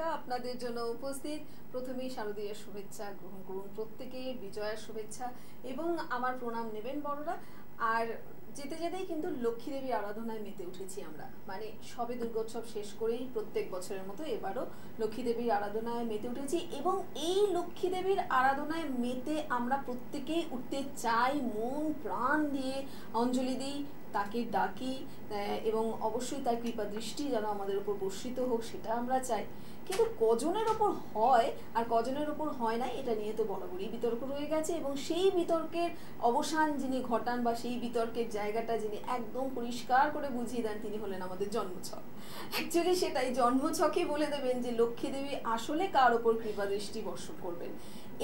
মনিকা আপনাদের জন্য উপস্থিত। প্রথমেই শারদীয় শুভেচ্ছা গ্রহণ করুন প্রত্যেকে, বিজয়ার শুভেচ্ছা এবং আমার প্রণাম নেবেন বড়রা। আর যেতে যেতেই কিন্তু লক্ষ্মী দেবীর আরাধনায় মেতে উঠেছি আমরা। মানে সবে দুর্গোৎসব শেষ করেই প্রত্যেক বছরের মতো এবারও লক্ষ্মী দেবীর আরাধনায় মেতে উঠেছি এবং এই লক্ষ্মী দেবীর আরাধনায় মেতে আমরা প্রত্যেকেই উঠতে চাই, মন, প্রাণ দিয়ে অঞ্জলি দিই, তাকে ডাকি এবং অবশ্যই তার কৃপা দৃষ্টি যেন আমাদের উপর বর্ষিত হোক, সেটা আমরা চাই। কিন্তু কজনের ওপর হয় আর কজনের ওপর হয় না এটা নিয়ে তো বরাবরই বিতর্ক রয়ে গেছে এবং সেই বিতর্কের অবসান যিনি ঘটান বা সেই বিতর্কের জায়গাটা যিনি একদম পরিষ্কার করে বুঝিয়ে দেন, তিনি হলেন আমাদের জন্মছক। অ্যাকচুয়ালি সেটাই জন্মছকে বলে দেবেন যে লক্ষ্মী দেবী আসলে কার ওপর কৃপা দৃষ্টি বর্ষণ করবেন।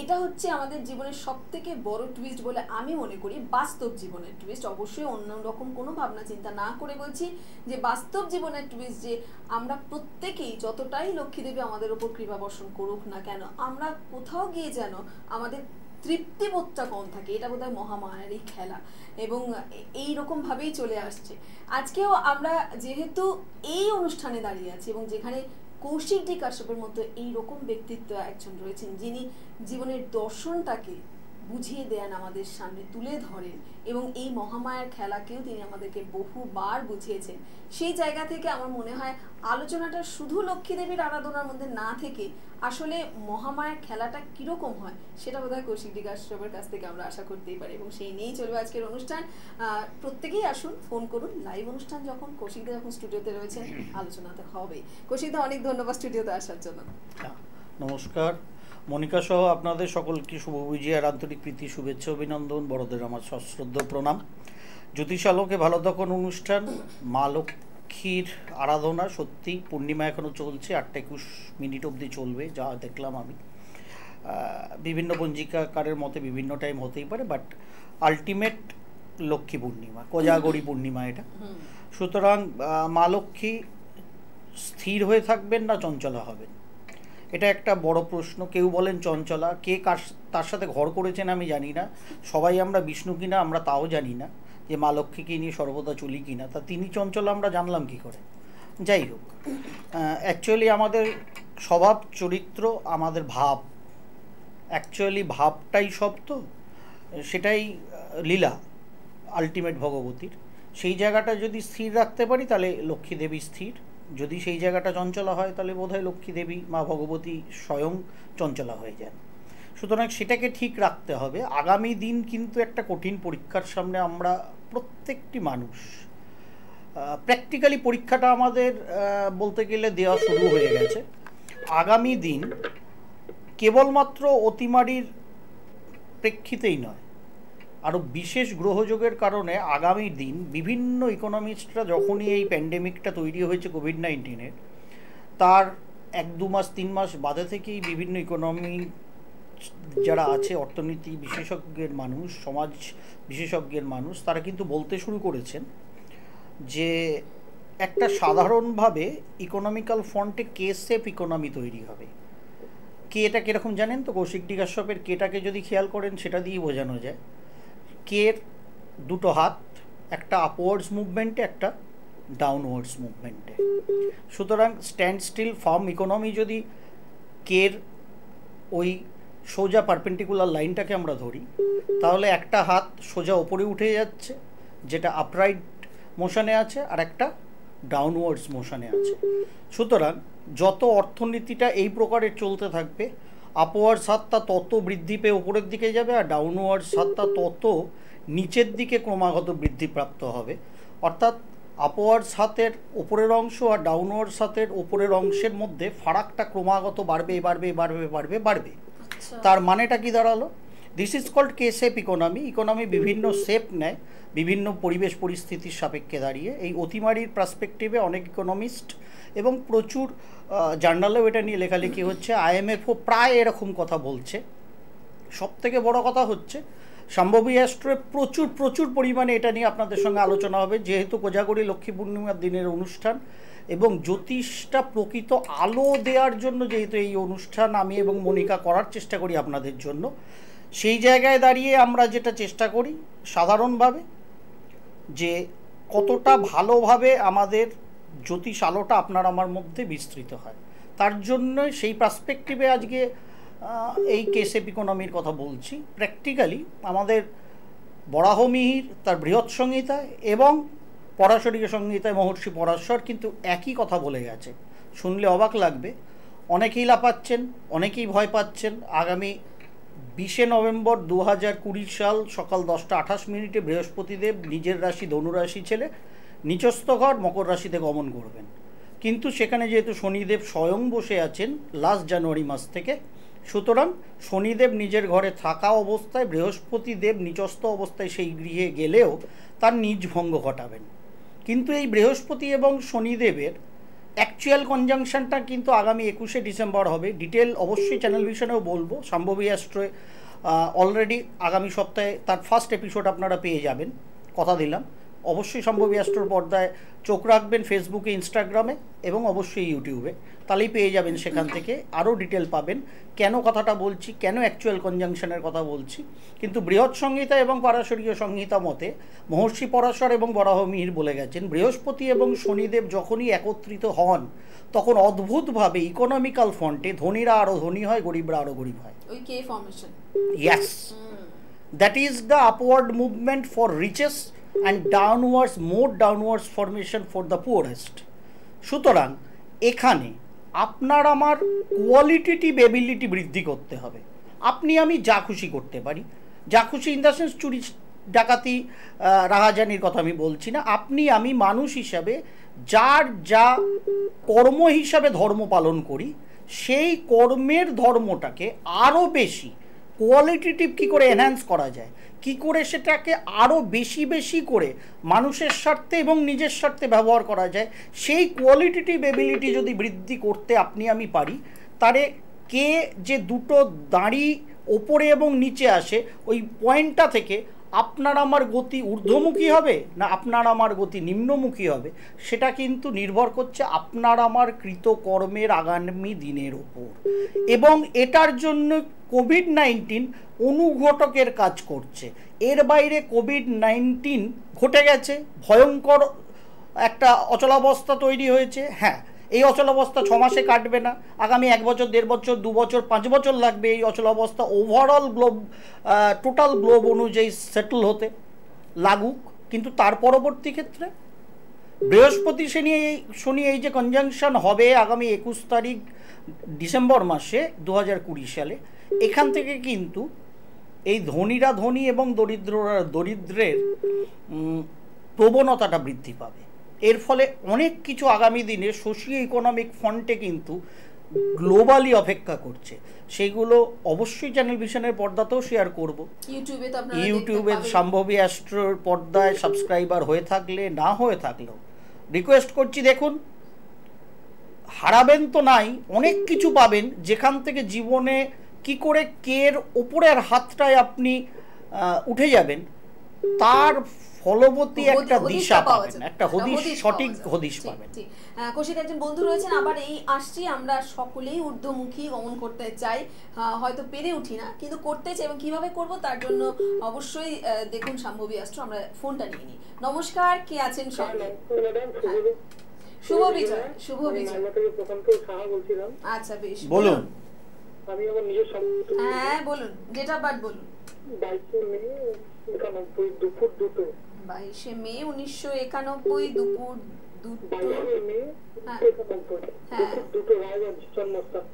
এটা হচ্ছে আমাদের জীবনের সব থেকে বড় টুইস্ট বলে আমি মনে করি, বাস্তব জীবনের টুইস্ট অবশ্যই অন্য রকম কোনো ভাবনা চিন্তা না করে বলছি যে বাস্তব জীবনের টুইস্ট যে আমরা প্রত্যেকেই যতটাই লক্ষ্মী দেবী আমাদের ওপর কৃপা বর্ষণ করুক না কেন, আমরা কোথাও গিয়ে যেন আমাদের তৃপ্তিবোধটা কম থাকে। এটা বোধহয় মহামায়ারই খেলা এবং এই রকম ভাবেই চলে আসছে। আজকেও আমরা যেহেতু এই অনুষ্ঠানে দাঁড়িয়ে আছি এবং যেখানে কৌশিক ডি কাশ্যপের মতো এইরকম ব্যক্তিত্ব একজন রয়েছেন যিনি জীবনের দর্শনটাকে বুঝিয়ে দেন আমাদের সামনে তুলে ধরেন এবং এই মহামায়ার খেলাকেও তিনি আমাদেরকে বহুবার বুঝিয়েছেন। সেই জায়গা থেকে আমার মনে হয় আলোচনাটা শুধু লক্ষ্মী দেবীর আরাধনার মধ্যে না থেকে আসলে মহামায়ার খেলাটা কীরকম হয় সেটা বোধহয় কৌশিক ডি কাশ্যপের কাছ থেকে আমরা আশা করতেই পারি এবং সেই নিয়েই চলবে আজকের অনুষ্ঠান। প্রত্যেকেই আসুন ফোন করুন। লাইভ অনুষ্ঠান যখন কৌশিকদা যখন স্টুডিওতে রয়েছেন আলোচনাতে হবে কৌশিকদা অনেক ধন্যবাদ স্টুডিওতে আসার জন্য। হ্যাঁ, নমস্কার। মনিকা সহ আপনাদের সকলকে শুভ বিজয়ার আন্তরিক প্রীতি শুভেচ্ছা অভিনন্দন বড়দের আমার সশ্রদ্ধ প্রণাম। জ্যোতিষালোকে ভালো তখন অনুষ্ঠান মা লক্ষ্মীর আরাধনা সত্যি পূর্ণিমা এখনও চলছে আটটা একুশ মিনিট অবধি চলবে যা দেখলাম আমি। বিভিন্ন পঞ্জিকাকারের মতে বিভিন্ন টাইম হতেই পারে বাট আলটিমেট লক্ষ্মী পূর্ণিমা কোজাগরি পূর্ণিমা এটা। সুতরাং মা লক্ষ্মী স্থির হয়ে থাকবেন না চঞ্চলা হবেন। এটা একটা বড় প্রশ্ন। কেউ বলেন চঞ্চলা, কে কার তার সাথে ঘর করেছেন আমি জানি না। সবাই আমরা বিষ্ণু কিনা, আমরা তাও জানি না যে মা লক্ষ্মীকে নিয়ে সর্বদা চলি কিনা। তা তিনি চঞ্চলা, আমরা জানলাম কি করে? যাই হোক অ্যাকচুয়ালি আমাদের স্বভাব, চরিত্র, আমাদের ভাব অ্যাকচুয়ালি ভাবটাই সব তো, সেটাই লীলা আলটিমেট ভগবতীর। সেই জায়গাটা যদি স্থির রাখতে পারি, তাহলে লক্ষ্মী দেবী স্থির। যদি সেই জায়গাটা চঞ্চলা হয়, তাহলে বোধহয় লক্ষ্মী দেবী, মা ভগবতী স্বয়ং চঞ্চলা হয়ে যান। সুতরাং সেটাকে ঠিক রাখতে হবে। আগামী দিন কিন্তু একটা কঠিন পরীক্ষার সামনে আমরা প্রত্যেকটি মানুষ প্র্যাকটিক্যালি পরীক্ষাটা আমাদের বলতে গেলে দেওয়া শুরু হয়ে গেছে। আগামী দিন কেবলমাত্র অতিমারির প্রেক্ষিতেই নয় আরও বিশেষ গ্রহযোগের কারণে আগামী দিন বিভিন্ন ইকোনমিস্টরা যখনই এই প্যান্ডেমিকটা তৈরি হয়েছে কোভিড নাইন্টিনের তার এক, দু মাস, তিন মাস বাদে থেকেই বিভিন্ন ইকোনমি যারা আছে, অর্থনীতি বিশেষজ্ঞের মানুষ, সমাজ বিশেষজ্ঞের মানুষ, তারা কিন্তু বলতে শুরু করেছেন যে একটা সাধারণভাবে ইকোনমিক্যাল ফ্রন্টে কে সেফ ইকোনমি তৈরি হবে। কে এটা কীরকম জানেন তো? কৌশিক ডিকাশ্যপের কেটাকে যদি খেয়াল করেন, সেটা দিয়েই বোঝানো যায়। কের দুটো হাত, একটা আপওয়ার্ডস মুভমেন্টে একটা ডাউনওয়ার্ডস মুভমেন্টে সুতরাং স্ট্যান্ড স্টিল ফার্ম ইকোনমি যদি কের ওই সোজা পারপেন্ডিকুলার লাইনটাকে আমরা ধরি, তাহলে একটা হাত সোজা ওপরে উঠে যাচ্ছে, যেটা আপরাইট মোশনে আছে, আর একটা ডাউনওয়ার্ডস মোশনে আছে। সুতরাং যত অর্থনীতিটা এই প্রকারের চলতে থাকবে আপওয়ার্ডস সাতটা তত বৃদ্ধি পেয়ে ওপরের দিকে যাবে আর ডাউনওয়ার সাতটা তত নিচের দিকে ক্রমাগত বৃদ্ধিপ্রাপ্ত হবে। অর্থাৎ আপওয়ার সাতের ওপরের অংশ আর ডাউনওয়ার সাতের ওপরের অংশের মধ্যে ফারাকটা ক্রমাগত বাড়বে বাড়বে বাড়বে বাড়বে বাড়বে। আচ্ছা। তার মানেটা কি দাঁড়াল? This is called K shape economy economy বিভিন্ন শেপ নেয় বিভিন্ন পরিবেশ পরিস্থিতির সাপেক্ষে দাঁড়িয়ে। এই অতিমারির পার্সপেক্টিভে অনেক ইকোনমিস্ট এবং প্রচুর জার্নালেও এটা নিয়ে লেখালেখি হচ্ছে। আইএমএফও প্রায় এরকম কথা বলছে। সব থেকে বড় কথা হচ্ছে সম্ভবী অ্যাস্ট্রে প্রচুর প্রচুর পরিমাণে এটা নিয়ে আপনাদের সঙ্গে আলোচনা হবে। যেহেতু কোজাগরি লক্ষ্মী পূর্ণিমার দিনের অনুষ্ঠান এবং জ্যোতিষটা প্রকৃত আলো দেওয়ার জন্য যেহেতু এই অনুষ্ঠান আমি এবং মনিকা করার চেষ্টা করি আপনাদের জন্য সেই জায়গায় দাঁড়িয়ে আমরা যেটা চেষ্টা করি সাধারণভাবে, যে কতটা ভালোভাবে আমাদের জ্যোতিষ আলোটা আপনার আমার মধ্যে বিস্তৃত হয়। তার জন্য সেই পার্সপেক্টিভে আজকে এই কেসেপ ইকোনমির কথা বলছি। প্র্যাকটিক্যালি আমাদের বরাহমিহির তার বৃহৎ সংহিতা এবং পরাশরীয় সংহিতায় মহর্ষি পরাশর কিন্তু একই কথা বলে গেছে। শুনলে অবাক লাগবে, অনেকেই লাপাচ্ছেন অনেকেই ভয় পাচ্ছেন। আগামী বিশে নভেম্বর দু হাজার কুড়ি সাল সকাল দশটা আঠাশ মিনিটে বৃহস্পতিদেব নিজের রাশি ধনুরাশি ছেলে নিচস্থ ঘর মকর রাশিতে গমন করবেন। কিন্তু সেখানে যেহেতু শনিদেব স্বয়ং বসে আছেন লাস্ট জানুয়ারি মাস থেকে, সুতরাং শনিদেব নিজের ঘরে থাকা অবস্থায় বৃহস্পতিদেব নিচস্থ অবস্থায় সেই গৃহে গেলেও তার নিজ ভঙ্গ ঘটাবেন। কিন্তু এই বৃহস্পতি এবং শনিদেবের অ্যাকচুয়াল কনজাংশনটা কিন্তু আগামী একুশে ডিসেম্বর হবে। ডিটেল অবশ্যই চ্যানেল ভিশনেও বলব। সম্ভবী অ্যাস্ট্রোয় অলরেডি আগামী সপ্তাহে তার ফার্স্ট এপিসোড আপনারা পেয়ে যাবেন। কথা দিলাম। অবশ্যই সম্ভবী অ্যাস্ট্রোর পর্দায় চোখ রাখবেন ফেসবুকে ইনস্টাগ্রামে এবং অবশ্যই ইউটিউবে। তাহলেই পেয়ে যাবেন সেখান থেকে। আরও ডিটেল পাবেন কেন কথাটা বলছি কেন অ্যাকচুয়াল কনজাংশনের কথা বলছি। কিন্তু বৃহৎ সংহিতা এবং পারাশরীয় সংহিতা মতে মহর্ষি পরাশর এবং বরাহ মিহির বলে গেছেন বৃহস্পতি এবং শনিদেব যখনই একত্রিত হন তখন অদ্ভুতভাবে ইকোনমিক্যাল ফন্টে ধনীরা আরও ধনী হয় গরিবরা আরও গরিব হয়। ওই K formation yes that is the upward movement for riches and downwards, more downwards formation for the poorest. সুতরাং, এখানে আপনার আমার কোয়ালিটেটিভ এবিলিটি বৃদ্ধি করতে হবে। আপনি আমি যা খুশি করতে পারি। যা খুশি ইন দ্য সেন্স চুরি, ডাকাতি রাহাজানির কথা আমি বলছি না। আপনি আমি মানুষ হিসাবে যার যা কর্ম হিসাবে ধর্ম পালন করি, সেই কর্মের ধর্মটাকে আরও বেশি কোয়ালিটেটিভ কী করে এনহ্যান্স করা যায়? কি করে সেটাকে আরও বেশি বেশি করে মানুষের স্বার্থে এবং নিজের স্বার্থে ব্যবহার করা যায়, সেই কোয়ালিটেটিভ এবিলিটি যদি বৃদ্ধি করতে আপনি, আমি পারি তারে কে যে দুটো দাঁড়ি ওপরে এবং নিচে আসে, ওই পয়েন্টটা থেকে আপনার আমার গতি ঊর্ধ্বমুখী হবে না আপনার আমার গতি নিম্নমুখী হবে? সেটা কিন্তু নির্ভর করছে আপনার আমার কৃতকর্মের আগামী দিনের ওপর। এবং এটার জন্য কোভিড নাইন্টিন অনুঘটকের কাজ করছে। এর বাইরে কোভিড নাইন্টিন ঘটে গেছে, ভয়ঙ্কর একটা অচলাবস্থা তৈরি হয়েছে। হ্যাঁ এই অচলাবস্থা ছ মাসে কাটবে না, আগামী এক বছর, দেড় বছর, দু বছর, পাঁচ বছর লাগবে এই অচলাবস্থা। ওভারঅল গ্লোব টোটাল গ্লোব অনুযায়ী সেটেল হতে লাগুক, কিন্তু তার পরবর্তী ক্ষেত্রে বৃহস্পতি শনি এই শনি এই যে কনজাংশন হবে আগামী একুশ তারিখ ডিসেম্বর মাসে দু হাজার কুড়ি সালে এখান থেকে কিন্তু এই ধনীরা ধনী এবং দরিদ্ররা দরিদ্রের প্রবণতাটা বৃদ্ধি পাবে। এর ফলে অনেক কিছু আগামী দিনে সোশিও ইকোনমিক ফন্টে কিন্তু গ্লোবালি অপেক্ষা করছে। সেগুলো অবশ্যই চ্যানেল ভিশনের পর্দাতেও শেয়ার করব। ইউটিউবে। সম্ভবী অ্যাস্ট্রোর পর্দায় সাবস্ক্রাইবার হয়ে থাকলে না হয়ে থাকলেও। রিকোয়েস্ট করছি দেখুন হারাবেন তো নাই অনেক কিছু পাবেন যেখান থেকে জীবনে কি করে কের ওপরের হাতটায় আপনি উঠে যাবেন তার ফলবতী একটা দিশা পাবেন একটা হদিশ সঠিক হদিশ পাবেন। কৌশিক একজন বন্ধু রয়েছেন আবার এই আসছি। আমরা সকলেই ঊর্ধ্বমুখী গমন করতে চাই। হয়তো পেরে উঠি না কিন্তু করতে চাই এবং কীভাবে করব তার জন্য অবশ্যই দেখুন সম্ভবী অস্ত্র আমরা ফোনটা নিয়ে নিই। নমস্কার কে আছেন সঙ্গে শুভ শুভ বিজয় শুভ বিজয়। আচ্ছা বেশ। বলুন। আমি আমার নিজের সম্পর্কে হ্যাঁ বলুন ডেট অফ বার্থ বলুন। বাইশে মে একানব্বই দুপুর দুটো। বাইশে মে উনিশশো একানব্বই দুপুর দুটো। বাইশে মে হ্যাঁ। একানব্বই হ্যাঁ। দুপুর দুটো রায়গঞ্জ জন্মস্থান।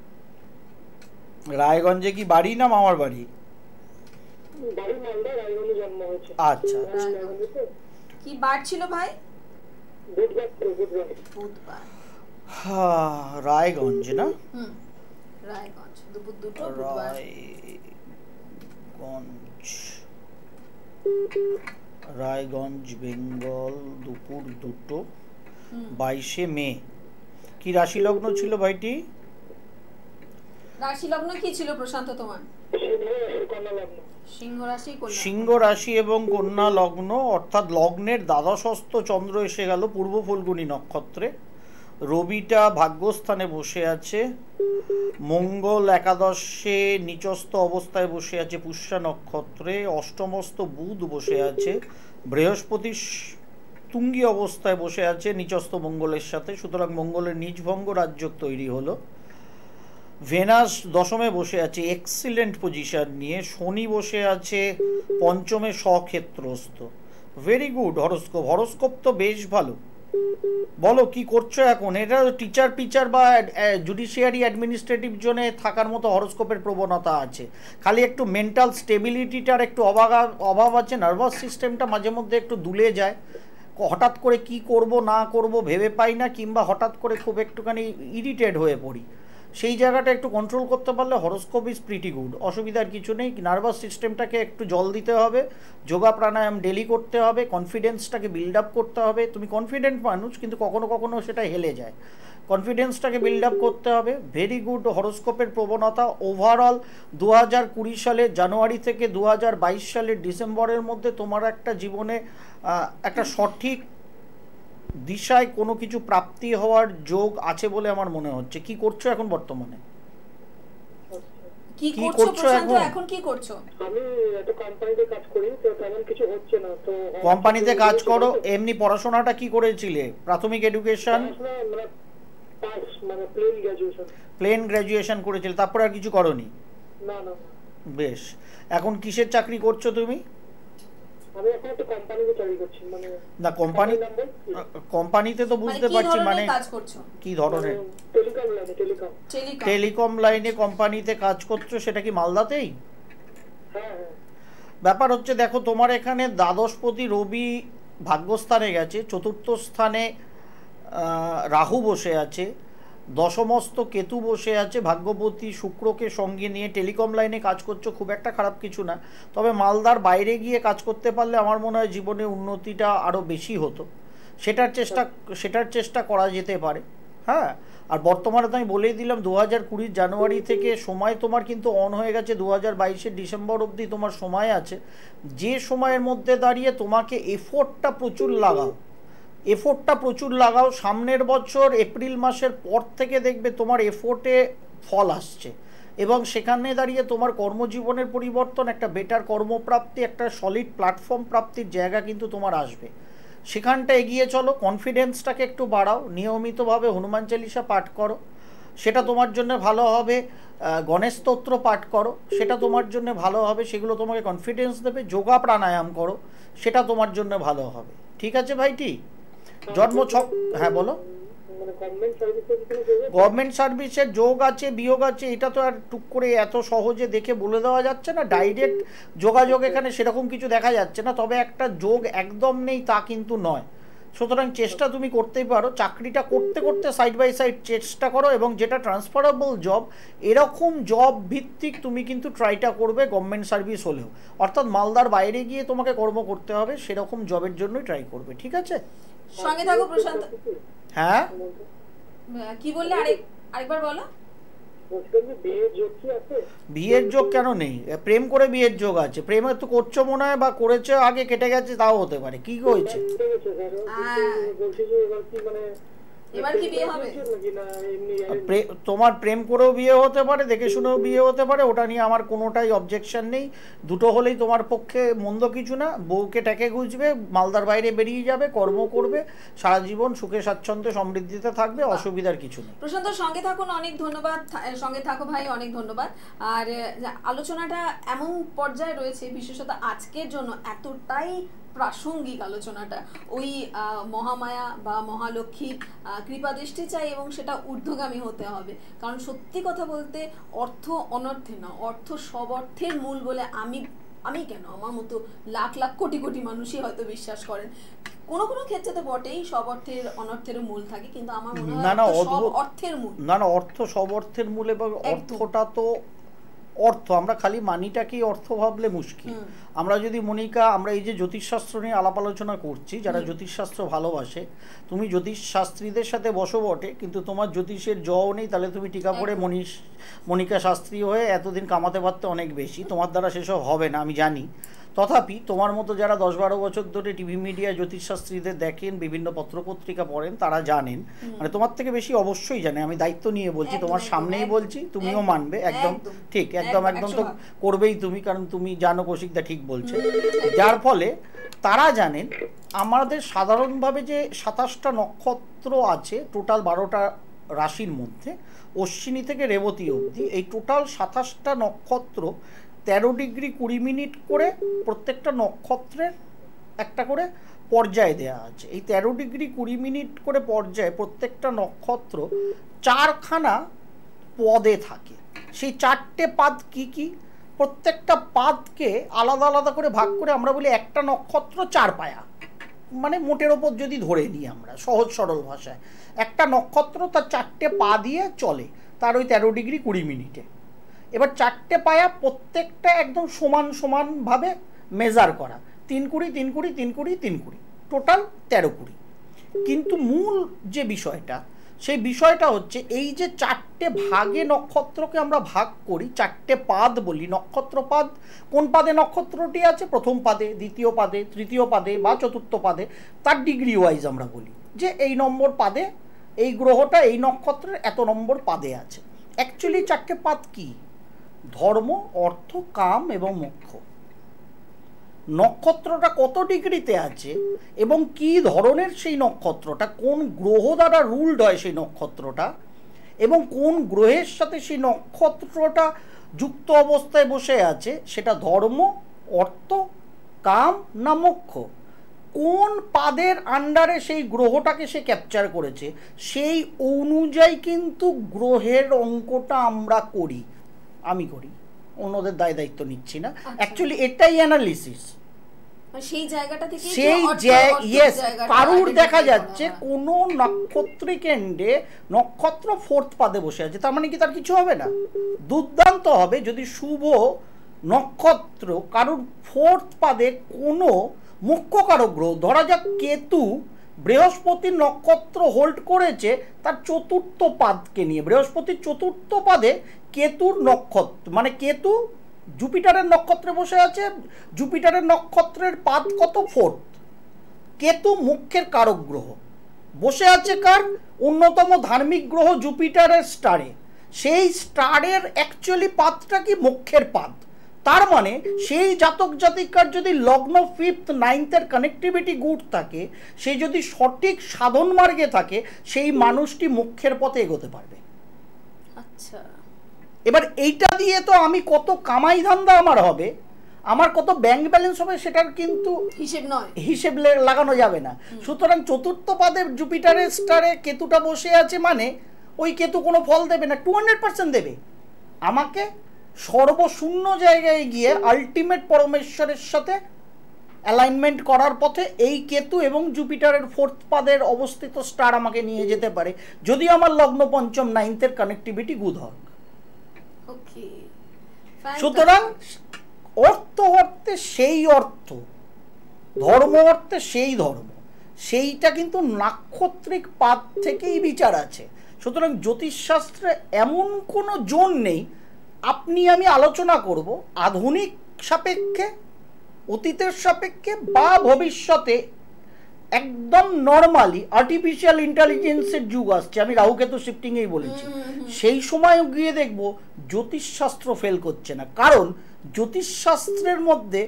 রায়গঞ্জে কি বাড়ি না মামার বাড়ি? বাড়ি মালদা রায়গঞ্জে জন্ম হয়েছে। আচ্ছা কি বার ছিল ভাই? বুধবার বুধবার। বুধবার। হা, রায়গঞ্জ না? হুম। রায়গঞ্জ। দুপুর দুটো রায়গঞ্জ। রায়গঞ্জ বেঙ্গল দুপুর দুটো বাইশে মে। কি রাশি লগ্ন ছিল ভাইটি? রাশি লগ্ন কি ছিল প্রশান্ত তোমার? সিংহ রাশি কন্যা সিংহ রাশি এবং কন্যা লগ্ন অর্থাৎ লগ্নের দ্বাদশস্থ চন্দ্র এসে গেল পূর্ব ফল্গুনী নক্ষত্রে। রবিটা ভাগ্যস্থানে বসে আছে। মঙ্গল একাদশে নিচস্থ অবস্থায় বসে আছে পুষ্যা নক্ষত্রে অষ্টমস্ত বুধ বসে আছে, বৃহস্পতি তুঙ্গি অবস্থায় বসে আছে নিচস্থ মঙ্গলের সাথে, সুতরাং মঙ্গলের নিজভঙ্গ রাজ্য তৈরি হলো। ভেনাস দশমে বসে আছে এক্সিলেন্ট পজিশন নিয়ে, শনি বসে আছে পঞ্চমে স্বক্ষেত্রস্থ ভেরি গুড হরস্কোপ হরস্কোপ তো বেশ ভালো। বলো, কি করছ এখন? এটা টিচার পিচার বা জুডিশিয়ারি অ্যাডমিনিস্ট্রেটিভ জোনে থাকার মতো হরস্কোপের প্রবণতা আছে। খালি একটু মেন্টাল স্টেবিলিটিটার একটু অভাব অভাব আছে নার্ভাস সিস্টেমটা মাঝে মধ্যে একটু দুলে যায়। হঠাৎ করে কি করব, না করব ভেবে পাই না, কিংবা হঠাৎ করে খুব একটুখানি ইরিটেড হয়ে পড়ি। সেই জায়গাটা একটু কন্ট্রোল করতে পারলে হরস্কোপ ইজ প্রিটি গুড অসুবিধার কিছু নেই নার্ভাস সিস্টেমটাকে একটু জল দিতে হবে, যোগা প্রাণায়াম ডেলি করতে হবে কনফিডেন্সটাকে বিল্ড আপ করতে হবে। তুমি কনফিডেন্ট মানুষ, কিন্তু কখনো কখনো সেটা হেলে যায়। কনফিডেন্সটাকে বিল্ড আপ করতে হবে ভেরি গুড হরস্কোপের প্রবণতা ওভারঅল দু হাজার কুড়ি সালের জানুয়ারি থেকে দু হাজার বাইশ সালের ডিসেম্বরের মধ্যে তোমার একটা জীবনে একটা সঠিক দিশায় কোনো কিছু প্রাপ্তি হওয়ার যোগ আছে বলে আমার মনে হচ্ছে। কি করছ এখন বর্তমানে? কি করছ এখন? এখন কি করছ? আমি একটা কোম্পানিতে কাজ করি তো তেমন কিছু হচ্ছে না। তো কোম্পানিতে কাজ করো এমনি পড়াশোনাটা কি করেছিলে? প্রাথমিক এডুকেশন মানে পাস মানে প্লেন গ্রাজুয়েশন প্লেন গ্র্যাজুয়েশন করেছিলে তারপর আর কিছু করনি? না না। বেশ। এখন কিসের চাকরি করছ তুমি? আমি এখন একটা কোম্পানিতে চাকরি করছি মানে না কোম্পানি? কোম্পানিতে তো বুঝতে পারছি মানে কি ধরনের? টেলিকম লাইনে টেলিকম টেলিকম টেলিকম লাইনে কোম্পানিতে কাজ করছ সেটা কি মালদাতেই? হ্যাঁ হ্যাঁ। ব্যাপার হচ্ছে দেখো তোমার এখানে দ্বাদশপতি রবি ভাগ্যস্থানে গেছে চতুর্থ স্থানে আহ, রাহু বসে আছে দশমস্ত কেতু বসে আছে ভাগ্যপতি শুক্রকে সঙ্গে নিয়ে টেলিকম লাইনে কাজ করছ খুব একটা খারাপ কিছু না। তবে মালদার বাইরে গিয়ে কাজ করতে পারলে আমার মনে হয় জীবনে উন্নতিটা আরও বেশি হতো। সেটার চেষ্টা সেটার চেষ্টা করা যেতে পারে। হ্যাঁ? আর বর্তমানে তো আমি বলেই দিলাম দু হাজার কুড়ির জানুয়ারি থেকে সময় তোমার কিন্তু অন হয়ে গেছে দু হাজার বাইশের ডিসেম্বর অবধি তোমার সময় আছে। যে সময়ের মধ্যে দাঁড়িয়ে তোমাকে এফোর্টটা প্রচুর লাগাও। এফোর্টটা প্রচুর লাগাও, সামনের বছর এপ্রিল মাসের পর থেকে দেখবে তোমার এফোর্টে ফল আসছে। এবং সেখানে দাঁড়িয়ে তোমার কর্মজীবনের পরিবর্তন, একটা বেটার কর্মপ্রাপ্তি, একটা সলিড প্ল্যাটফর্ম প্রাপ্তির জায়গা কিন্তু তোমার আসবে। সেখানটা এগিয়ে চলো কনফিডেন্সটাকে একটু বাড়াও, নিয়মিতভাবে হনুমান চালিসা পাঠ করো। সেটা তোমার জন্য ভালো হবে গণেশ স্তোত্র পাঠ করো, সেটা তোমার জন্য ভালো হবে, সেগুলো তোমাকে কনফিডেন্স দেবে, যোগা প্রাণায়াম করো, সেটা তোমার জন্য ভালো হবে। ঠিক আছে ভাইটি? জন্ম ছক হ্যাঁ বলো। গভর্নমেন্ট সার্ভিসের গভর্নমেন্ট সার্ভিসের যোগ আছে? বিয়োগ আছে এটা তো আর টুক করে এত সহজে দেখে বলে দেওয়া যাচ্ছে না। ডাইরেক্ট যোগাযোগ এখানে সেরকম কিছু দেখা যাচ্ছে না তবে একটা যোগ একদম নেই তা কিন্তু নয়। সুতরাং চেষ্টা তুমি করতেই পারো চাকরিটা করতে করতে সাইড বাই সাইড চেষ্টা করো এবং যেটা ট্রান্সফারেবল জব এরকম জব ভিত্তিক তুমি কিন্তু ট্রাইটা করবে গভর্নমেন্ট সার্ভিস হলেও। অর্থাৎ মালদার বাইরে গিয়ে তোমাকে কর্ম করতে হবে সেরকম জবের জন্যই ট্রাই করবে ঠিক আছে? সঙ্গে থাকো প্রশান্ত। হ্যাঁ? কি বললে? আরেক আরেকবার বলো। বলছিলাম বিয়ের যোগ কি আছে বিয়ের যোগ কেন নেই? প্রেম করে বিয়ের যোগ আছে। প্রেম তো করছ মনে হয় বা করেছ আগে কেটে গেছে তাও হতে পারে। কি হয়েছে? এবার কি বিয়ে হবে? তোমার প্রেম করেও বিয়ে হতে পারে দেখে শুনেও বিয়ে হতে পারে ওটা নিয়ে আমার কোনোটাই অবজেকশন নেই। দুটো হলেই তোমার পক্ষে মন্দ কিছু না বউকে ট্যাকে গুজবে মালদার বাইরে বেরিয়ে যাবে কর্ম করবে সারা জীবন সুখে স্বাচ্ছন্দ্যে সমৃদ্ধিতে থাকবে অসুবিধার কিছু নেই। প্রশান্ত সঙ্গে থাকুন অনেক ধন্যবাদ। সঙ্গে থাকো ভাই অনেক ধন্যবাদ। আর আলোচনাটা এমন পর্যায়ে রয়েছে বিশেষত আজকের জন্য এতটাই প্রাসঙ্গিক আলোচনাটা। ওই মহামায়া বা মহালক্ষ্মীর আহ, কৃপাদৃষ্টি চাই এবং সেটা ঊর্ধ্বগামী হতে হবে। কারণ সত্যি কথা বলতে অর্থ অনর্থে না অর্থ সব অর্থের মূল বলে আমি আমি কেন? আমার মতো লাখ লাখ কোটি কোটি মানুষই হয়তো বিশ্বাস করেন। কোনো কোনো ক্ষেত্রে তো বটেই সব অর্থের অনর্থের মূল থাকে কিন্তু আমার মনে হয় না, না, অর্থের মূল। না না অর্থ সব অর্থের মূল এবং অর্থটা তো অর্থ আমরা খালি মানিটাকেই অর্থ ভাবলে মুশকিল। আমরা যদি মনিকা আমরা এই যে জ্যোতিষশাস্ত্র নিয়ে আলাপ আলোচনা করছি যারা জ্যোতিষশাস্ত্র ভালোবাসে তুমি জ্যোতিষশাস্ত্রীদের সাথে বসো বটে কিন্তু তোমার জ্যোতিষের জও নেই তাহলে তুমি টিকা পড়ে। মনীষ মনিকা শাস্ত্রী হয়ে এতদিন কামাতে পারতে অনেক বেশি তোমার দ্বারা সেসব হবে না আমি জানি। তথাপি তোমার মতো যারা দশ বারো বছর ধরে টিভি মিডিয়া জ্যোতিষশাস্ত্রীদের দেখেন বিভিন্ন পত্রপত্রিকা পড়েন তারা জানেন। মানে তোমার থেকে বেশি অবশ্যই জানে। আমি দায়িত্ব নিয়ে বলছি তোমার সামনেই বলছি তুমিও মানবে একদম ঠিক একদম একদম, একদম তো করবেই তুমি কারণ তুমি জানো কৌশিকদা ঠিক বলছে। যার ফলে তারা জানেন আমাদের সাধারণভাবে যে সাতাশটা নক্ষত্র আছে টোটাল বারোটা রাশির মধ্যে অশ্বিনী থেকে রেবতী অবধি এই টোটাল সাতাশটা নক্ষত্র তেরো ডিগ্রি কুড়ি মিনিট করে প্রত্যেকটা নক্ষত্রের একটা করে পর্যায় দেয়া আছে। এই তেরো ডিগ্রি কুড়ি মিনিট করে পর্যায়ে প্রত্যেকটা নক্ষত্র চারখানা পদে থাকে। সেই চারটে পাদ কি কি? প্রত্যেকটা পাদকে আলাদা আলাদা করে ভাগ করে আমরা বলি একটা নক্ষত্র চার পায়া। মানে মোটের ওপর যদি ধরে নিই আমরা, সহজ সরল ভাষায়। একটা নক্ষত্র তার চারটে পা দিয়ে চলে, তার ওই তেরো ডিগ্রি কুড়ি মিনিটে। এবার চারটে পায়া প্রত্যেকটা একদম সমান সমানভাবে মেজার করা। তিন কুড়ি তিন কুড়ি তিন কুড়ি তিন কুড়ি। টোটাল তেরো কুড়ি। কিন্তু মূল যে বিষয়টা, সেই বিষয়টা হচ্ছে এই যে চারটে ভাগে নক্ষত্রকে আমরা ভাগ করি, চারটে পাদ বলি নক্ষত্রপাদ কোন পাদে নক্ষত্রটি আছে? প্রথম পাদে, দ্বিতীয় পাদে, তৃতীয় পাদে বা চতুর্থ পাদে, তার ডিগ্রি ওয়াইজ আমরা বলি যে এই নম্বর পাদে এই গ্রহটা, এই নক্ষত্রের এত নম্বর পাদে আছে। অ্যাকচুয়ালি চারটে পাদ কি? ধর্ম, অর্থ, কাম এবং মোক্ষ। নক্ষত্রটা কত ডিগ্রিতে আছে এবং কি ধরনের সেই নক্ষত্রটা, কোন গ্রহ দ্বারা রুলড হয় সেই নক্ষত্রটা এবং কোন গ্রহের সাথে সেই নক্ষত্রটা যুক্ত অবস্থায় বসে আছে, সেটা ধর্ম, অর্থ, কাম না মোক্ষ? কোন পাদের আন্ডারে সেই গ্রহটাকে সে ক্যাপচার করেছে, সেই অনুযায়ী কিন্তু গ্রহের অঙ্কটা আমরা করি। আমি করি। অন্যদের দায় দায়িত্ব নিচ্ছি না। অ্যাকচুয়ালি এটাই অ্যানালিসিস মানে সেই জায়গাটা থেকে সেই ইয়েস কারুর দেখা যাচ্ছে কোনো নক্ষত্রিক এন্ডে নক্ষত্র ফোর্থ পাদে বসে আছে। তার মানে কি তার কিছু হবে না? দুর্দান্ত হবে যদি শুভ নক্ষত্র কারুর ফোর্থ পাদে কোনো মুখ্য কারক গ্রহ ধরা যাক কেতু বৃহস্পতির নক্ষত্র হোল্ড করেছে তার চতুর্থ পাদকে নিয়ে। বৃহস্পতির চতুর্থ পাদে কেতুর নক্ষত্র মানে কেতু জুপিটারের নক্ষত্রে বসে আছে, জুপিটারের নক্ষত্রের পাদ কত ফোর্থ? কেতু মুখ্যের কারক গ্রহ। বসে আছে কার? অন্যতম ধার্মিক গ্রহ জুপিটারের স্টারে। সেই স্টারের অ্যাকচুয়ালি পাতটা কি? মুখ্যের পাদ। তার মানে সেই জাতক জাতিকার যদি লগ্ন ফিফথ নাইনথের কানেক্টিভিটি গুড থাকে, সে যদি সঠিক সাধন মার্গে থাকে, সেই মানুষটি মুখ্যের পথে এগোতে পারবে। আচ্ছা। এবার এইটা দিয়ে তো আমি কত কামাই ধান্দা আমার হবে আমার কত ব্যাংক ব্যালেন্স হবে সেটার কিন্তু হিসেব নয়। হিসেব লাগানো যাবে না। সুতরাং চতুর্থ পাদে জুপিটারের স্টারে কেতুটা বসে আছে মানে ওই কেতু কোনো ফল দেবে না টু হান্ড্রেড পার্সেন্ট দেবে। আমাকে সর্বশূন্য জায়গায় গিয়ে আলটিমেট পরমেশ্বরের সাথে অ্যালাইনমেন্ট করার পথে এই কেতু এবং জুপিটারের ফোর্থ পাদের অবস্থিত স্টার আমাকে নিয়ে যেতে পারে। যদি আমার লগ্ন পঞ্চম নাইনথের কানেক্টিভিটি গুড হয়। সুতরাং অর্থ অর্থে সেই অর্থ, ধর্ম অর্থে সেই ধর্ম, সেইটা কিন্তু নাক্ষত্রিক পাদ থেকেই বিচার আছে। সুতরাং জ্যোতিষশাস্ত্রে এমন কোনো জোন নেই, আপনি আমি আলোচনা করব আধুনিক সাপেক্ষে, অতীতের সাপেক্ষে বা ভবিষ্যতে একদম নর্মালি আর্টিফিশিয়াল ইন্টেলিজেন্সের যুগ আসছে। আমি রাহুকেতু শিফটিংয়েই বলেছি। সেই সময় গিয়ে দেখব জ্যোতিষশাস্ত্র ফেল করছে না। কারণ জ্যোতিষশাস্ত্রের মধ্যে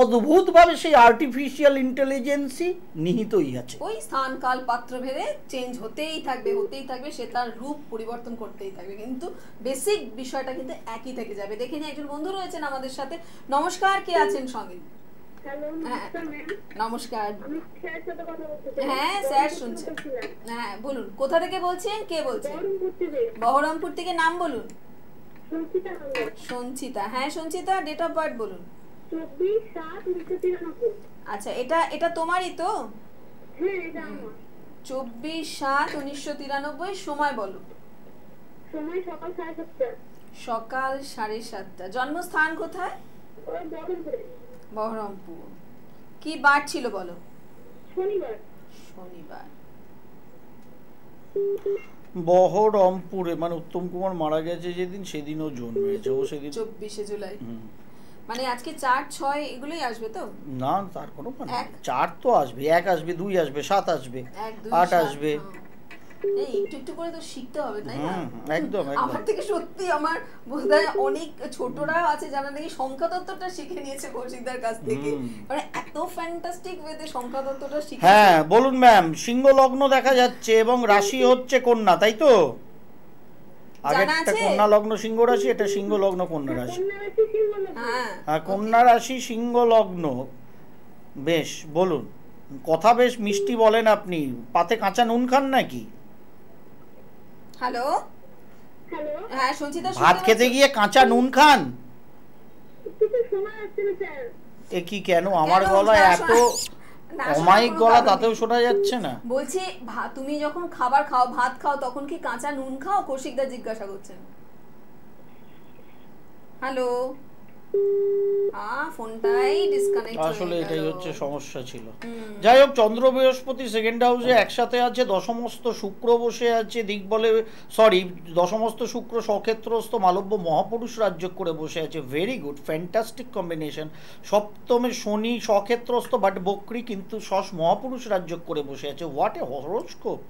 অদ্ভুতভাবে সেই আর্টিফিশিয়াল ইন্টেলিজেন্সই নিহিতই আছে। ওই স্থান কাল পাত্র ভেদে চেঞ্জ হতেই থাকবে হতেই থাকবে সে তার রূপ পরিবর্তন করতেই থাকবে। কিন্তু বেসিক বিষয়টা কিন্তু একই থেকে যাবে। দেখে নিই একজন বন্ধু রয়েছেন আমাদের সাথে। নমস্কার কে আছেন সঙ্গে। নমস্কার ম্যাম। নমস্কার। হ্যাঁ স্যার শুনছে। হ্যাঁ বলুন কোথা থেকে বলছেন? কে বলছেন বহরমপুর থেকে। নাম বলুন। সঞ্চিতা হ্যাঁ সঞ্চিতা ডেট অফ বার্থ বলুন। আচ্ছা এটা এটা তোমারই তো? হ্যাঁ এটা চব্বিশ সাত উনিশশো তিরানব্বই সময় বলো। সময় সকাল সাড়ে সাতটা। সকাল সাড়ে সাতটা। জন্মস্থান কোথায়? বহরমপুরে। কি বার ছিল বলো? শনিবার। শনিবার। বহরমপুরে মানে উত্তম কুমার মারা গেছে যেদিন সেদিনও জন্মেছে। ও সেদিন চব্বিশে জুলাই। মানে আজকে চার ছয় এগুলোই আসবে তো? না তার কোনো মানে চার তো আসবে এক আসবে দুই আসবে সাত আসবে আট আসবে। হ্যাঁ। এই একটু একটু করে তো শিখতে হবে তাই না? একদম, একদম। আমার থেকে সত্যি আমার বোধহয় অনেক ছোটরা আছে যারা নাকি সংখ্যা তত্ত্বটা শিখে নিয়েছে কৌশিকদার কাছ থেকে। মানে এত ফ্যান্টাস্টিক ওয়েতে সংখ্যা তত্ত্বটা শিখে হ্যাঁ বলুন ম্যাম সিংহ লগ্ন দেখা যাচ্ছে এবং রাশি হচ্ছে কন্যা তাই তো? আগেরটা কন্যা লগ্ন সিংহ রাশি এটা সিংহ লগ্ন কন্যা রাশি। কন্যা রাশি সিংহ লগ্ন। হ্যাঁ কন্যা রাশি সিংহ লগ্ন বেশ বলুন। কথা বেশ মিষ্টি বলেন আপনি। পাতে কাঁচা নুন খান নাকি? হ্যালো? হ্যাঁ শুনছি তো ভাত খেতে গিয়ে কাঁচা নুন খান? এ কি কেন? আমার গলা এত অমায়িক গলা তাতেও শোনা যাচ্ছে না। বলছি তুমি যখন খাবার খাও ভাত খাও তখন কি কাঁচা নুন খাও? কৌশিকদা জিজ্ঞাসা করছেন। হ্যালো? আসলে এটাই হচ্ছে সমস্যা ছিল। যাই হোক চন্দ্র বৃহস্পতি সেকেন্ড হাউসে একসাথে আছে দশমস্ত শুক্র বসে আছে দিক বলে সরি দশমস্ত শুক্র সক্ষেত্রস্থ মালব্য মহাপুরুষ রাজ্য করে বসে আছে। ভেরি গুড ফ্যান্টাস্টিক কম্বিনেশন সপ্তমে শনি সক্ষেত্রস্থ বাট বক্রি কিন্তু শস মহাপুরুষ রাজ্য করে বসে আছে। What a horoscope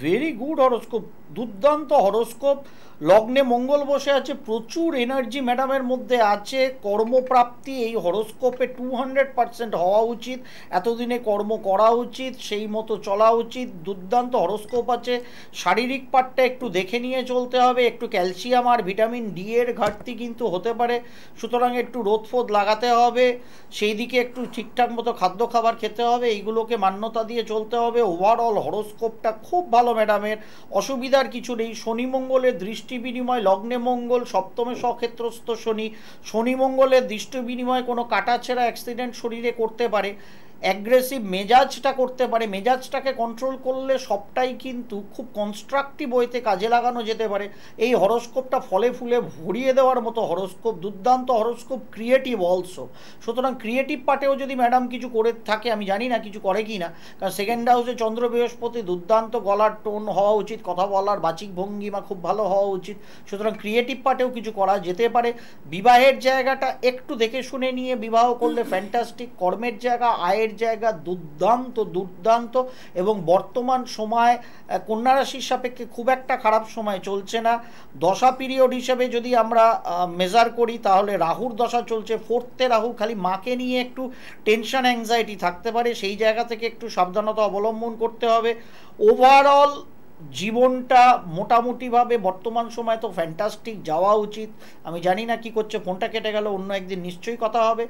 very good horoscope দুর্দান্ত হরস্কোপ লগ্নে মঙ্গল বসে আছে, প্রচুর এনার্জি ম্যাডামের মধ্যে আছে। কর্মপ্রাপ্তি, এই হরস্কোপে টু হান্ড্রেড পার্সেন্ট হওয়া উচিত। এতদিনে কর্ম করা উচিত, সেই মতো চলা উচিত। দুর্দান্ত হরস্কোপ আছে। শারীরিক পার্টটা একটু দেখে নিয়ে চলতে হবে। একটু ক্যালসিয়াম আর ভিটামিন ডি এর ঘাটতি কিন্তু হতে পারে। সুতরাং একটু রোদ ফোদ লাগাতে হবে। সেই দিকে একটু ঠিকঠাক মতো খাদ্য খাবার খেতে হবে। এইগুলোকে মান্যতা দিয়ে চলতে হবে। ওভারঅল হরস্কোপটা খুব ভালো, ম্যাডামের। অসুবিধার কিছু নেই। শনি মঙ্গলের দৃষ্টি বিনিময়, লগ্নে মঙ্গল, সপ্তমে স্বক্ষেত্রস্থ শনি। শনি মঙ্গলের দৃষ্টি বিনিময় কোনো কাটাছেড়া অ্যাক্সিডেন্ট শরীরে করতে পারে। অ্যাগ্রেসিভ মেজাজটা করতে পারে, মেজাজটাকে কন্ট্রোল করলে সবটাই কিন্তু খুব কনস্ট্রাকটিভ ওয়েতে কাজে লাগানো যেতে পারে। এই হরস্কোপটা ফলে ফুলে ভরিয়ে দেওয়ার মতো হরস্কোপ দুর্দান্ত হরস্কোপ ক্রিয়েটিভ অলসো সুতরাং ক্রিয়েটিভ পার্টেও যদি ম্যাডাম কিছু করে থাকে, আমি জানি না কিছু করে কি না কারণ সেকেন্ড হাউসে চন্দ্র বৃহস্পতি দুর্দান্ত গলার টোন হওয়া উচিত, কথা বলার বাচিক ভঙ্গিমা খুব ভালো হওয়া উচিত। সুতরাং ক্রিয়েটিভ পার্টেও কিছু করা যেতে পারে। বিবাহের জায়গাটা একটু দেখে শুনে নিয়ে বিবাহ করলে ফ্যান্টাস্টিক কর্মের জায়গা, আয়ের জায়গা দুর্দান্ত দুর্দান্ত এবং বর্তমান সময় কন্যা রাশির সাপেক্ষে খুব একটা খারাপ সময় চলছে না। দশা পিরিয়ড হিসেবে যদি আমরা মেজার করি, তাহলে রাহুর দশা চলছে। ফোর্থে রাহু খালি মাকে নিয়ে একটু টেনশন অ্যাংজাইটি থাকতে পারে। সেই জায়গা থেকে একটু সাবধানতা অবলম্বন করতে হবে। ওভারঅল জীবনটা মোটামুটিভাবে বর্তমান সময় তো ফ্যান্টাস্টিক যাওয়া উচিত। আমি জানি না কি করছে, ফোনটা কেটে গেল, অন্য একদিন নিশ্চয়ই কথা হবে।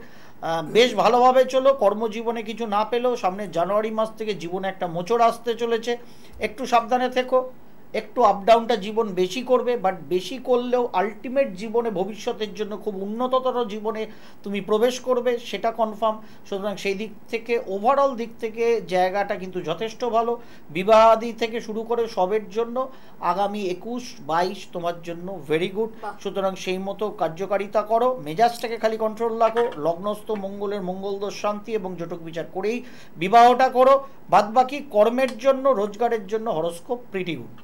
বেশ ভালোভাবে চলো, কর্মজীবনে কিছু না পেলেও সামনে জানুয়ারি মাস থেকে জীবনে একটা মোচড় আসতে চলেছে। একটু সাবধানে থেকো। একটু আপ ডাউনটা জীবন বেশি করবে বাট বেশি করলেও আলটিমেট জীবনে ভবিষ্যতের জন্য খুব উন্নততর জীবনে তুমি প্রবেশ করবে সেটা কনফার্ম সুতরাং সেই দিক থেকে ওভারঅল দিক থেকে জায়গাটা কিন্তু যথেষ্ট ভালো। বিবাহাদি থেকে শুরু করে সবের জন্য আগামী একুশ বাইশ তোমার জন্য ভেরি গুড সুতরাং সেই মতো কার্যকারিতা করো। মেজাজটাকে খালি কন্ট্রোল রাখো। লগ্নস্থ মঙ্গলের মঙ্গলদোষ শান্তি এবং জটক বিচার করেই বিবাহটা করো। বাদবাকি কর্মের জন্য রোজগারের জন্য হরস্কোপ প্রিটি গুড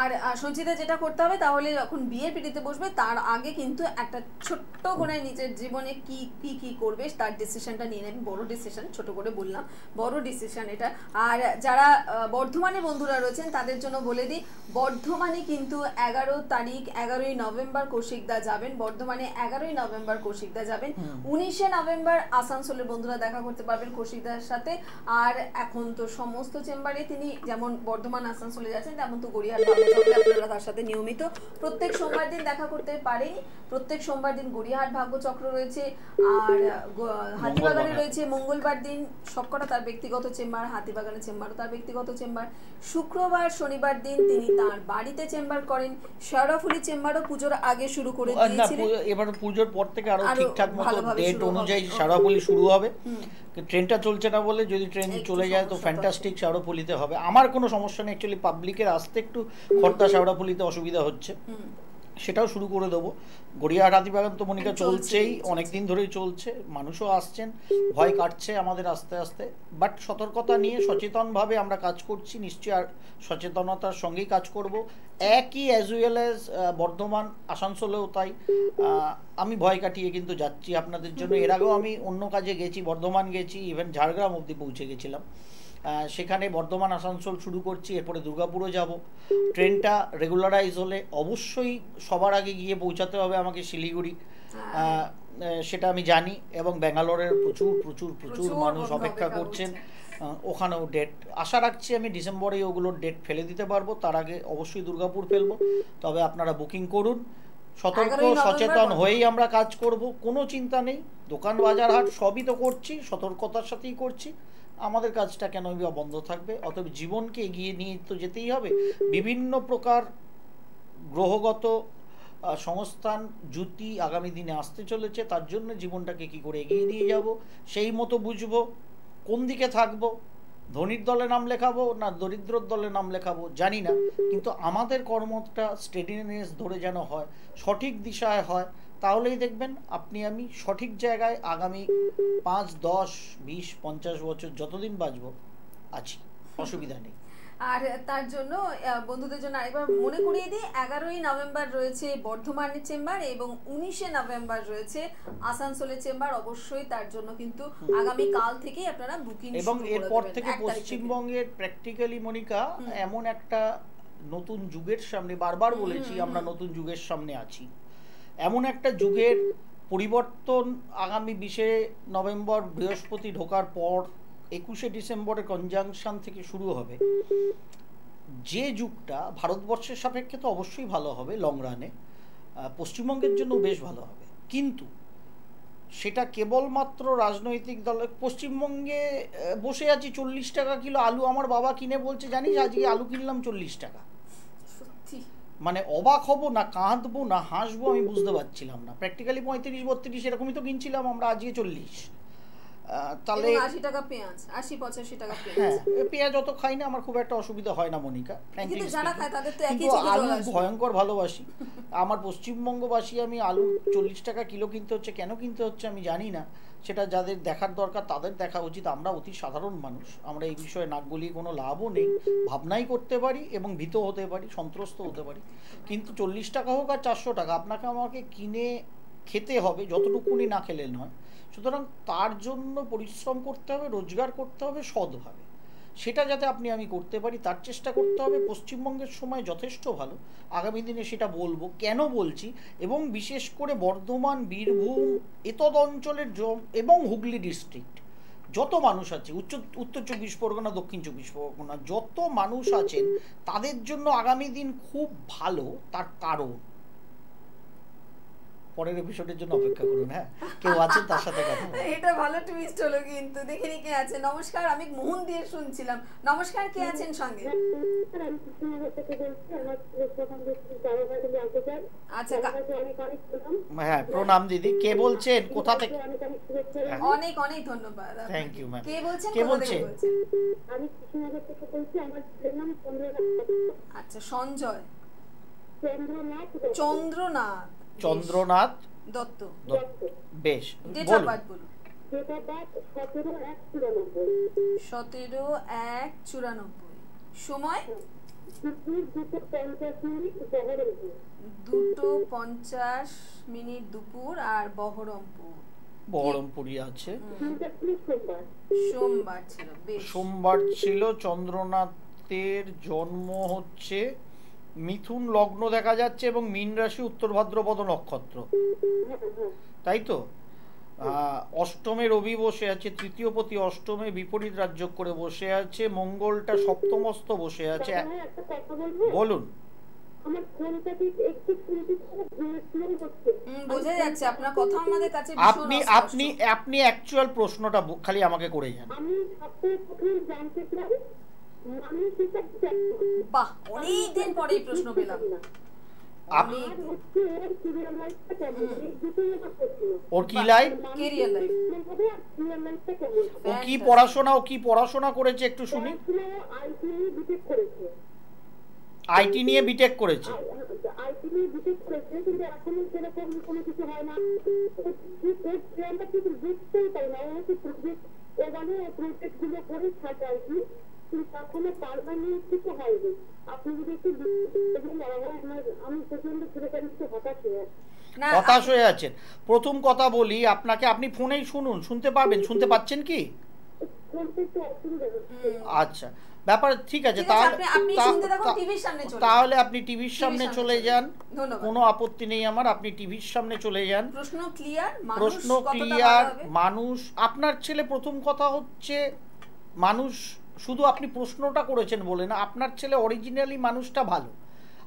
আর সঞ্চিতা যেটা করতে হবে তাহলে যখন বিয়ের পিড়িতে বসবে তার আগে কিন্তু একটা ছোট্ট করে নিজের জীবনে কি কি কি করবে তার ডিসিশনটা নিয়ে নেবে। বড় ডিসিশন ছোট করে বললাম বড় ডিসিশন এটা। আর যারা বর্ধমানে বন্ধুরা রয়েছেন তাদের জন্য বলে দিই বর্ধমানে কিন্তু এগারো তারিখ এগারোই নভেম্বর কৌশিকদা যাবেন। বর্ধমানে এগারোই নভেম্বর কৌশিকদা যাবেন। উনিশে নভেম্বর আসানসোলের বন্ধুরা দেখা করতে পারবেন কৌশিকদার সাথে। আর এখন তো সমস্ত চেম্বারে তিনি যেমন বর্ধমান আসানসোলে যাচ্ছেন তেমন তো গড়িয়ার ভাগ্যচক্রে আপনারা তার সাথে নিয়মিত। প্রত্যেক সোমবার দিন দেখা করতে পারেন প্রত্যেক সোমবার দিন গড়িয়াহাট ভাগ্যচক্র রয়েছে আর হাতিবাগানে রয়েছে মঙ্গলবার দিন সবকটা তার ব্যক্তিগত চেম্বার হাতিবাগানের চেম্বারও তার ব্যক্তিগত চেম্বার। শুক্রবার শনিবার দিন তিনি তার বাড়িতে চেম্বার করেন। শেওড়াফুলি চেম্বারও পুজোর আগে শুরু করে দিয়েছিলেন। এবার পুজোর পর থেকে আরও ঠিকঠাক মতো ভালোভাবে ডেট শুরু হবে। অনুযায়ী. শুরু হবে। ট্রেনটা চলছে না বলে যদি ট্রেন চলে যায় তো ফ্যান্টাস্টিক শাওড়াফুলিতে হবে। আমার কোনো সমস্যা নেই অ্যাকচুয়ালি পাবলিকের আসতে একটু খর্দা শাওড়াফুলিতে অসুবিধা হচ্ছে। সেটাও শুরু করে দেবো। গড়িয়াহাট হাতিবাগান তো মনিকা চলছেই, চলছেই চলছে। অনেক দিন ধরেই চলছে মানুষও আসছেন ভয় কাটছে আমাদের আস্তে আস্তে। বাট সতর্কতা নিয়ে সচেতনভাবে আমরা কাজ করছি নিশ্চয়ই আর সচেতনতার সঙ্গেই কাজ করব। একই অ্যাজ ওয়েল অ্যাজ বর্ধমান আসানসোলেও তাই। আমি ভয় কাটিয়ে কিন্তু যাচ্ছি আপনাদের জন্য। এর আগেও আমি অন্য কাজে গেছি বর্ধমান গেছি ইভেন ঝাড়গ্রাম অবধি পৌঁছে গেছিলাম। সেখানে বর্ধমান আসানসোল শুরু করছি এরপরে দুর্গাপুরও যাব। ট্রেনটা রেগুলারাইজ হলে অবশ্যই সবার আগে গিয়ে পৌঁছাতে হবে আমাকে শিলিগুড়ি। হ্যাঁ। সেটা আমি জানি এবং ব্যাঙ্গালোরের প্রচুর প্রচুর প্রচুর মানুষ অপেক্ষা অপেক্ষা করছেন। ওখানেও ডেট আশা রাখছি আমি ডিসেম্বরে ওগুলোর ডেট ফেলে দিতে পারব। তার আগে অবশ্যই দুর্গাপুর ফেলব। তবে আপনারা বুকিং করুন। সতর্ক সচেতন হয়েই আমরা কাজ করব। কোনো চিন্তা নেই। দোকান বাজার হাট সবই তো করছি। সতর্কতার সাথেই করছি। আমাদের কাজটা কেন বন্ধ থাকবে? অতএব জীবনকে এগিয়ে নিয়ে তো যেতেই হবে। বিভিন্ন প্রকার গ্রহগত সংস্থান জুতি আগামী দিনে আসতে চলেছে। তার জন্য জীবনটাকে কি করে এগিয়ে নিয়ে যাব? সেই মতো বুঝব। কোন দিকে থাকব? ধনীর দলে নাম লেখাবো না দরিদ্রর দলে নাম লেখাবো? জানি না। কিন্তু আমাদের কর্মটা স্টেডিনেস ধরে যেন হয়, সঠিক দিশায় হয় তাহলেই দেখবেন আপনি আমি সঠিক জায়গায় আগামী পাঁচ দশ বিশ পঞ্চাশ বছর যতদিন বাঁচবো আছি। অসুবিধা নেই। আর তার জন্য বন্ধুদের জন্য আরেকবার মনে করিয়ে দিই এগারোই নভেম্বর রয়েছে বর্ধমানের চেম্বার এবং উনিশে নভেম্বর রয়েছে আসানসোলের চেম্বার। অবশ্যই তার জন্য কিন্তু আগামী কাল থেকেই আপনারা বুকিং এবং এরপর থেকে পশ্চিমবঙ্গের প্র্যাকটিক্যালি মনিকা এমন একটা নতুন যুগের সামনে বারবার বলেছি আমরা নতুন যুগের সামনে আছি। এমন একটা যুগের পরিবর্তন আগামী বিশে নভেম্বর বৃহস্পতি ঢোকার পর একুশে ডিসেম্বরের কনজাংশন থেকে শুরু হবে। যে যুগটা ভারতবর্ষের সাপেক্ষে তো অবশ্যই ভালো হবে লং রানে পশ্চিমবঙ্গের জন্য বেশ ভালো হবে। কিন্তু সেটা কেবলমাত্র রাজনৈতিক দল, পশ্চিমবঙ্গে বসে আছি চল্লিশ টাকা কিলো আলু, আমার বাবা কিনে বলছে, জানিস আজকে আলু কিনলাম চল্লিশ টাকা। সত্যি? মানে অবাক হব না কাঁদবো না হাসবো আমি বুঝতে পারছিলাম না। প্র্যাকটিক্যালি পঁয়ত্রিশ বত্রিশ এরকমই তো কিনছিলাম আমরা আজকে চল্লিশ। তাহলে আশি টাকা পেঁয়াজ আশি পঁচাশি টাকা হ্যাঁ পেঁয়াজ অত খাই না আমার খুব একটা অসুবিধা হয় না মনিকা কিন্তু আলু ভয়ঙ্কর ভালোবাসি। আমার পশ্চিমবঙ্গবাসী আমি আলু চল্লিশ টাকা কিলো কিনতে হচ্ছে কেন কিনতে হচ্ছে আমি জানি না। সেটা যাদের দেখার দরকার তাদের দেখা উচিত। আমরা অতি সাধারণ মানুষ, আমরা এই বিষয়ে নাক গলিয়ে কোনো লাভও নেই। ভাবনাই করতে পারি এবং ভীত হতে পারি, সন্ত্রস্ত হতে পারি। কিন্তু চল্লিশ টাকা হোক আর চারশো টাকা, আপনাকে আমাকে কিনে খেতে হবে, যতটুকুনি না খেলে নয়। সুতরাং তার জন্য পরিশ্রম করতে হবে, রোজগার করতে হবে সৎভাবে। সেটা যাতে আপনি আমি করতে পারি, তার চেষ্টা করতে হবে। পশ্চিমবঙ্গের সময় যথেষ্ট ভালো। আগামী দিনে সেটা বলব। কেন বলছি? এবং বিশেষ করে বর্ধমান, বীরভূম এতদ অঞ্চলের এবং হুগলি ডিস্ট্রিক্ট যত মানুষ আছে, উচ্চ, উত্তর চব্বিশ পরগনা, দক্ষিণ চব্বিশ পরগনা, যত মানুষ আছেন, তাদের জন্য আগামী দিন খুব ভালো, তার কারণ। পরের এপিসোডের জন্য অপেক্ষা করুন হ্যাঁ কেউ আছেন তার সাথে কথা। এটা ভালো টুইস্ট হলো কিন্তু দেখে কে আছে নমস্কার আমি মোহন দিয়ে শুনছিলাম নমস্কার কে আছেন সঙ্গে আমি কৃষ্ণনগর থেকে বলছি আমার প্রথম ব্যক্তি বাবার কাছে জানতে চাই আচ্ছা বাবার অনেক অনেক প্রণাম হ্যাঁ প্রণাম দিদি কে বলছেন কোথা থেকে অনেক অনেক শুভেচ্ছা হ্যাঁ। অনেক অনেক ধন্যবাদ। Thank you, ma'am. কে বলছেন কে বলছেন? আমি কৃষ্ণনগর থেকে বলছি আমার নাম চন্দ্রনাথ আচ্ছা সঞ্জয় চন্দ্রনাথ। চন্দ্রনাথ চন্দ্রনাথ দত্ত। বেশ সতেরো এক চুরানব্বই। সময়? দুটো পঞ্চাশ মিনিট দুপুর আর বহরমপুর। বহরমপুরি আছে। সোমবার ছিল সোমবার ছিল চন্দ্রনাথের জন্ম হচ্ছে মিথুন লগ্ন দেখা যাচ্ছে এবং মীন রাশি উত্তর ভাদ্রপদ নক্ষত্র। তাই তো? অষ্টমে রবি বসে আছে তৃতীয় পতি অষ্টমে বিপরীত রাজ্য করে বসে আছে মঙ্গলটা সপ্তমস্ত বসে আছে। বলুন। আপনি আপনি আপনি অ্যাকচুয়াল প্রশ্নটা খালি আমাকে করে যান। আমি বাহ অনেক দিন পরে এই প্রশ্ন পেলাম ওর আমার কি লাইফ? ও কি পড়াশোনা ও কি পড়াশোনা করেছে একটু শুনি পড়াশোনা নিয়ে BTech করেছে। আইটি নিয়ে বিটেক করেছে কিন্তু এখনও সেরকম কোনো কিছু হয় না। টা ঠিক বুঝতেই পারি না। ও গুলো করে সাজায় কি, কিন্তু এখনও permanent কিছু হয়নি। আপনি যদি একটু আমি প্রচণ্ড একটু হতাশ হয়ে আছি। হতাশ হয়ে আছেন। প্রথম কথা বলি আপনাকে আপনি ফোনেই শুনুন শুনতে পারবেন শুনতে পাচ্ছেন কি? আচ্ছা ব্যাপার ঠিক আছে তাহলে আপনি- টিভির সামনে চলে যান। ধন্যবাদ। কোনো আপত্তি নেই আমার আপনি টিভির সামনে চলে যান। প্রশ্ন ক্লিয়ার প্রশ্ন ক্লিয়ার মানুষ আপনার ছেলে প্রথম কথা হচ্ছে মানুষ শুধু আপনি প্রশ্নটা করেছেন বলে না, আপনার ছেলে অরিজিনালি মানুষটা ভালো।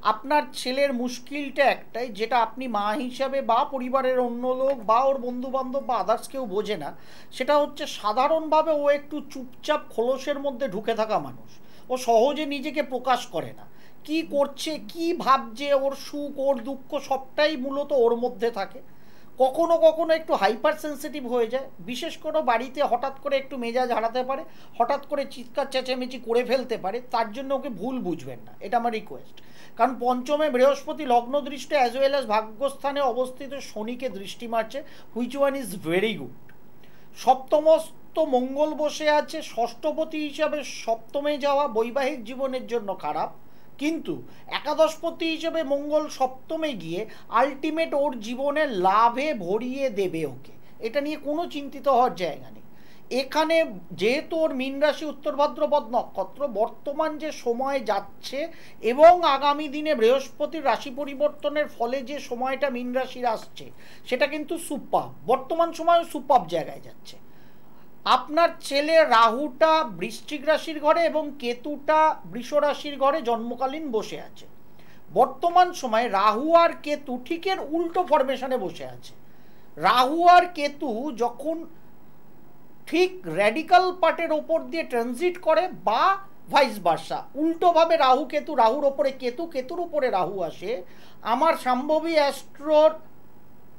আপনার ছেলের মুশকিলটা একটাই, যেটা আপনি মা হিসাবে বা পরিবারের অন্য লোক বা ওর বন্ধু বান্ধব বা আদার্স কেউ বোঝে না, সেটা হচ্ছে সাধারণভাবে ও একটু চুপচাপ খোলসের মধ্যে ঢুকে থাকা মানুষ। ও সহজে নিজেকে প্রকাশ করে না। কি করছে, কি ভাবছে, ওর সুখ, ওর দুঃখ সবটাই মূলত ওর মধ্যে থাকে। কখনো কখনো একটু হাইপার সেন্সিটিভ হয়ে যায়। বিশেষ করে বাড়িতে হঠাৎ করে একটু মেজাজ হারাতে পারে, হঠাৎ করে চিৎকার, চেঁচামেচি করে ফেলতে পারে, তার জন্য ওকে ভুল বুঝবেন না। এটা আমার রিকোয়েস্ট কারণ পঞ্চমে বৃহস্পতি লগ্ন দৃষ্টি অ্যাজ ওয়েল অ্যাজ ভাগ্যস্থানে অবস্থিত শনিকে দৃষ্টি মারছে which one is very good সপ্তমস্ত মঙ্গল বসে আছে, ষষ্ঠপতি হিসাবে সপ্তমে যাওয়া বৈবাহিক জীবনের জন্য খারাপ। কিন্তু একাদশপতি হিসেবে মঙ্গল সপ্তমে গিয়ে আলটিমেট ওর জীবনে লাভে ভরিয়ে দেবে ওকে। এটা নিয়ে কোনো চিন্তিত হওয়ার জায়গা নেই। এখানে যেহেতু ওর মীন রাশি উত্তর ভাদ্রপদ নক্ষত্র, বর্তমান যে সময় যাচ্ছে এবং আগামী দিনে বৃহস্পতির রাশি পরিবর্তনের ফলে যে সময়টা মীন রাশির আসছে, সেটা কিন্তু সুপাপ বর্তমান সময় সুপাপ জায়গায় যাচ্ছে। আপনার ছেলে রাহুটা বৃশ্চিক রাশির ঘরে এবং কেতুটা বৃষ রাশির ঘরে জন্মকালীন বসে আছে। বর্তমান সময়ে রাহু আর কেতু ঠিকের উল্টো ফরমেশনে বসে আছে। রাহু আর কেতু যখন ঠিক র্যাডিক্যাল পার্টের ওপর দিয়ে ট্রানজিট করে বা ভাইস বার্সা উল্টোভাবে রাহু কেতু, রাহুর ওপরে কেতু, কেতুর ওপরে রাহু আসে, আমার সম্ভবী অ্যাস্ট্রোর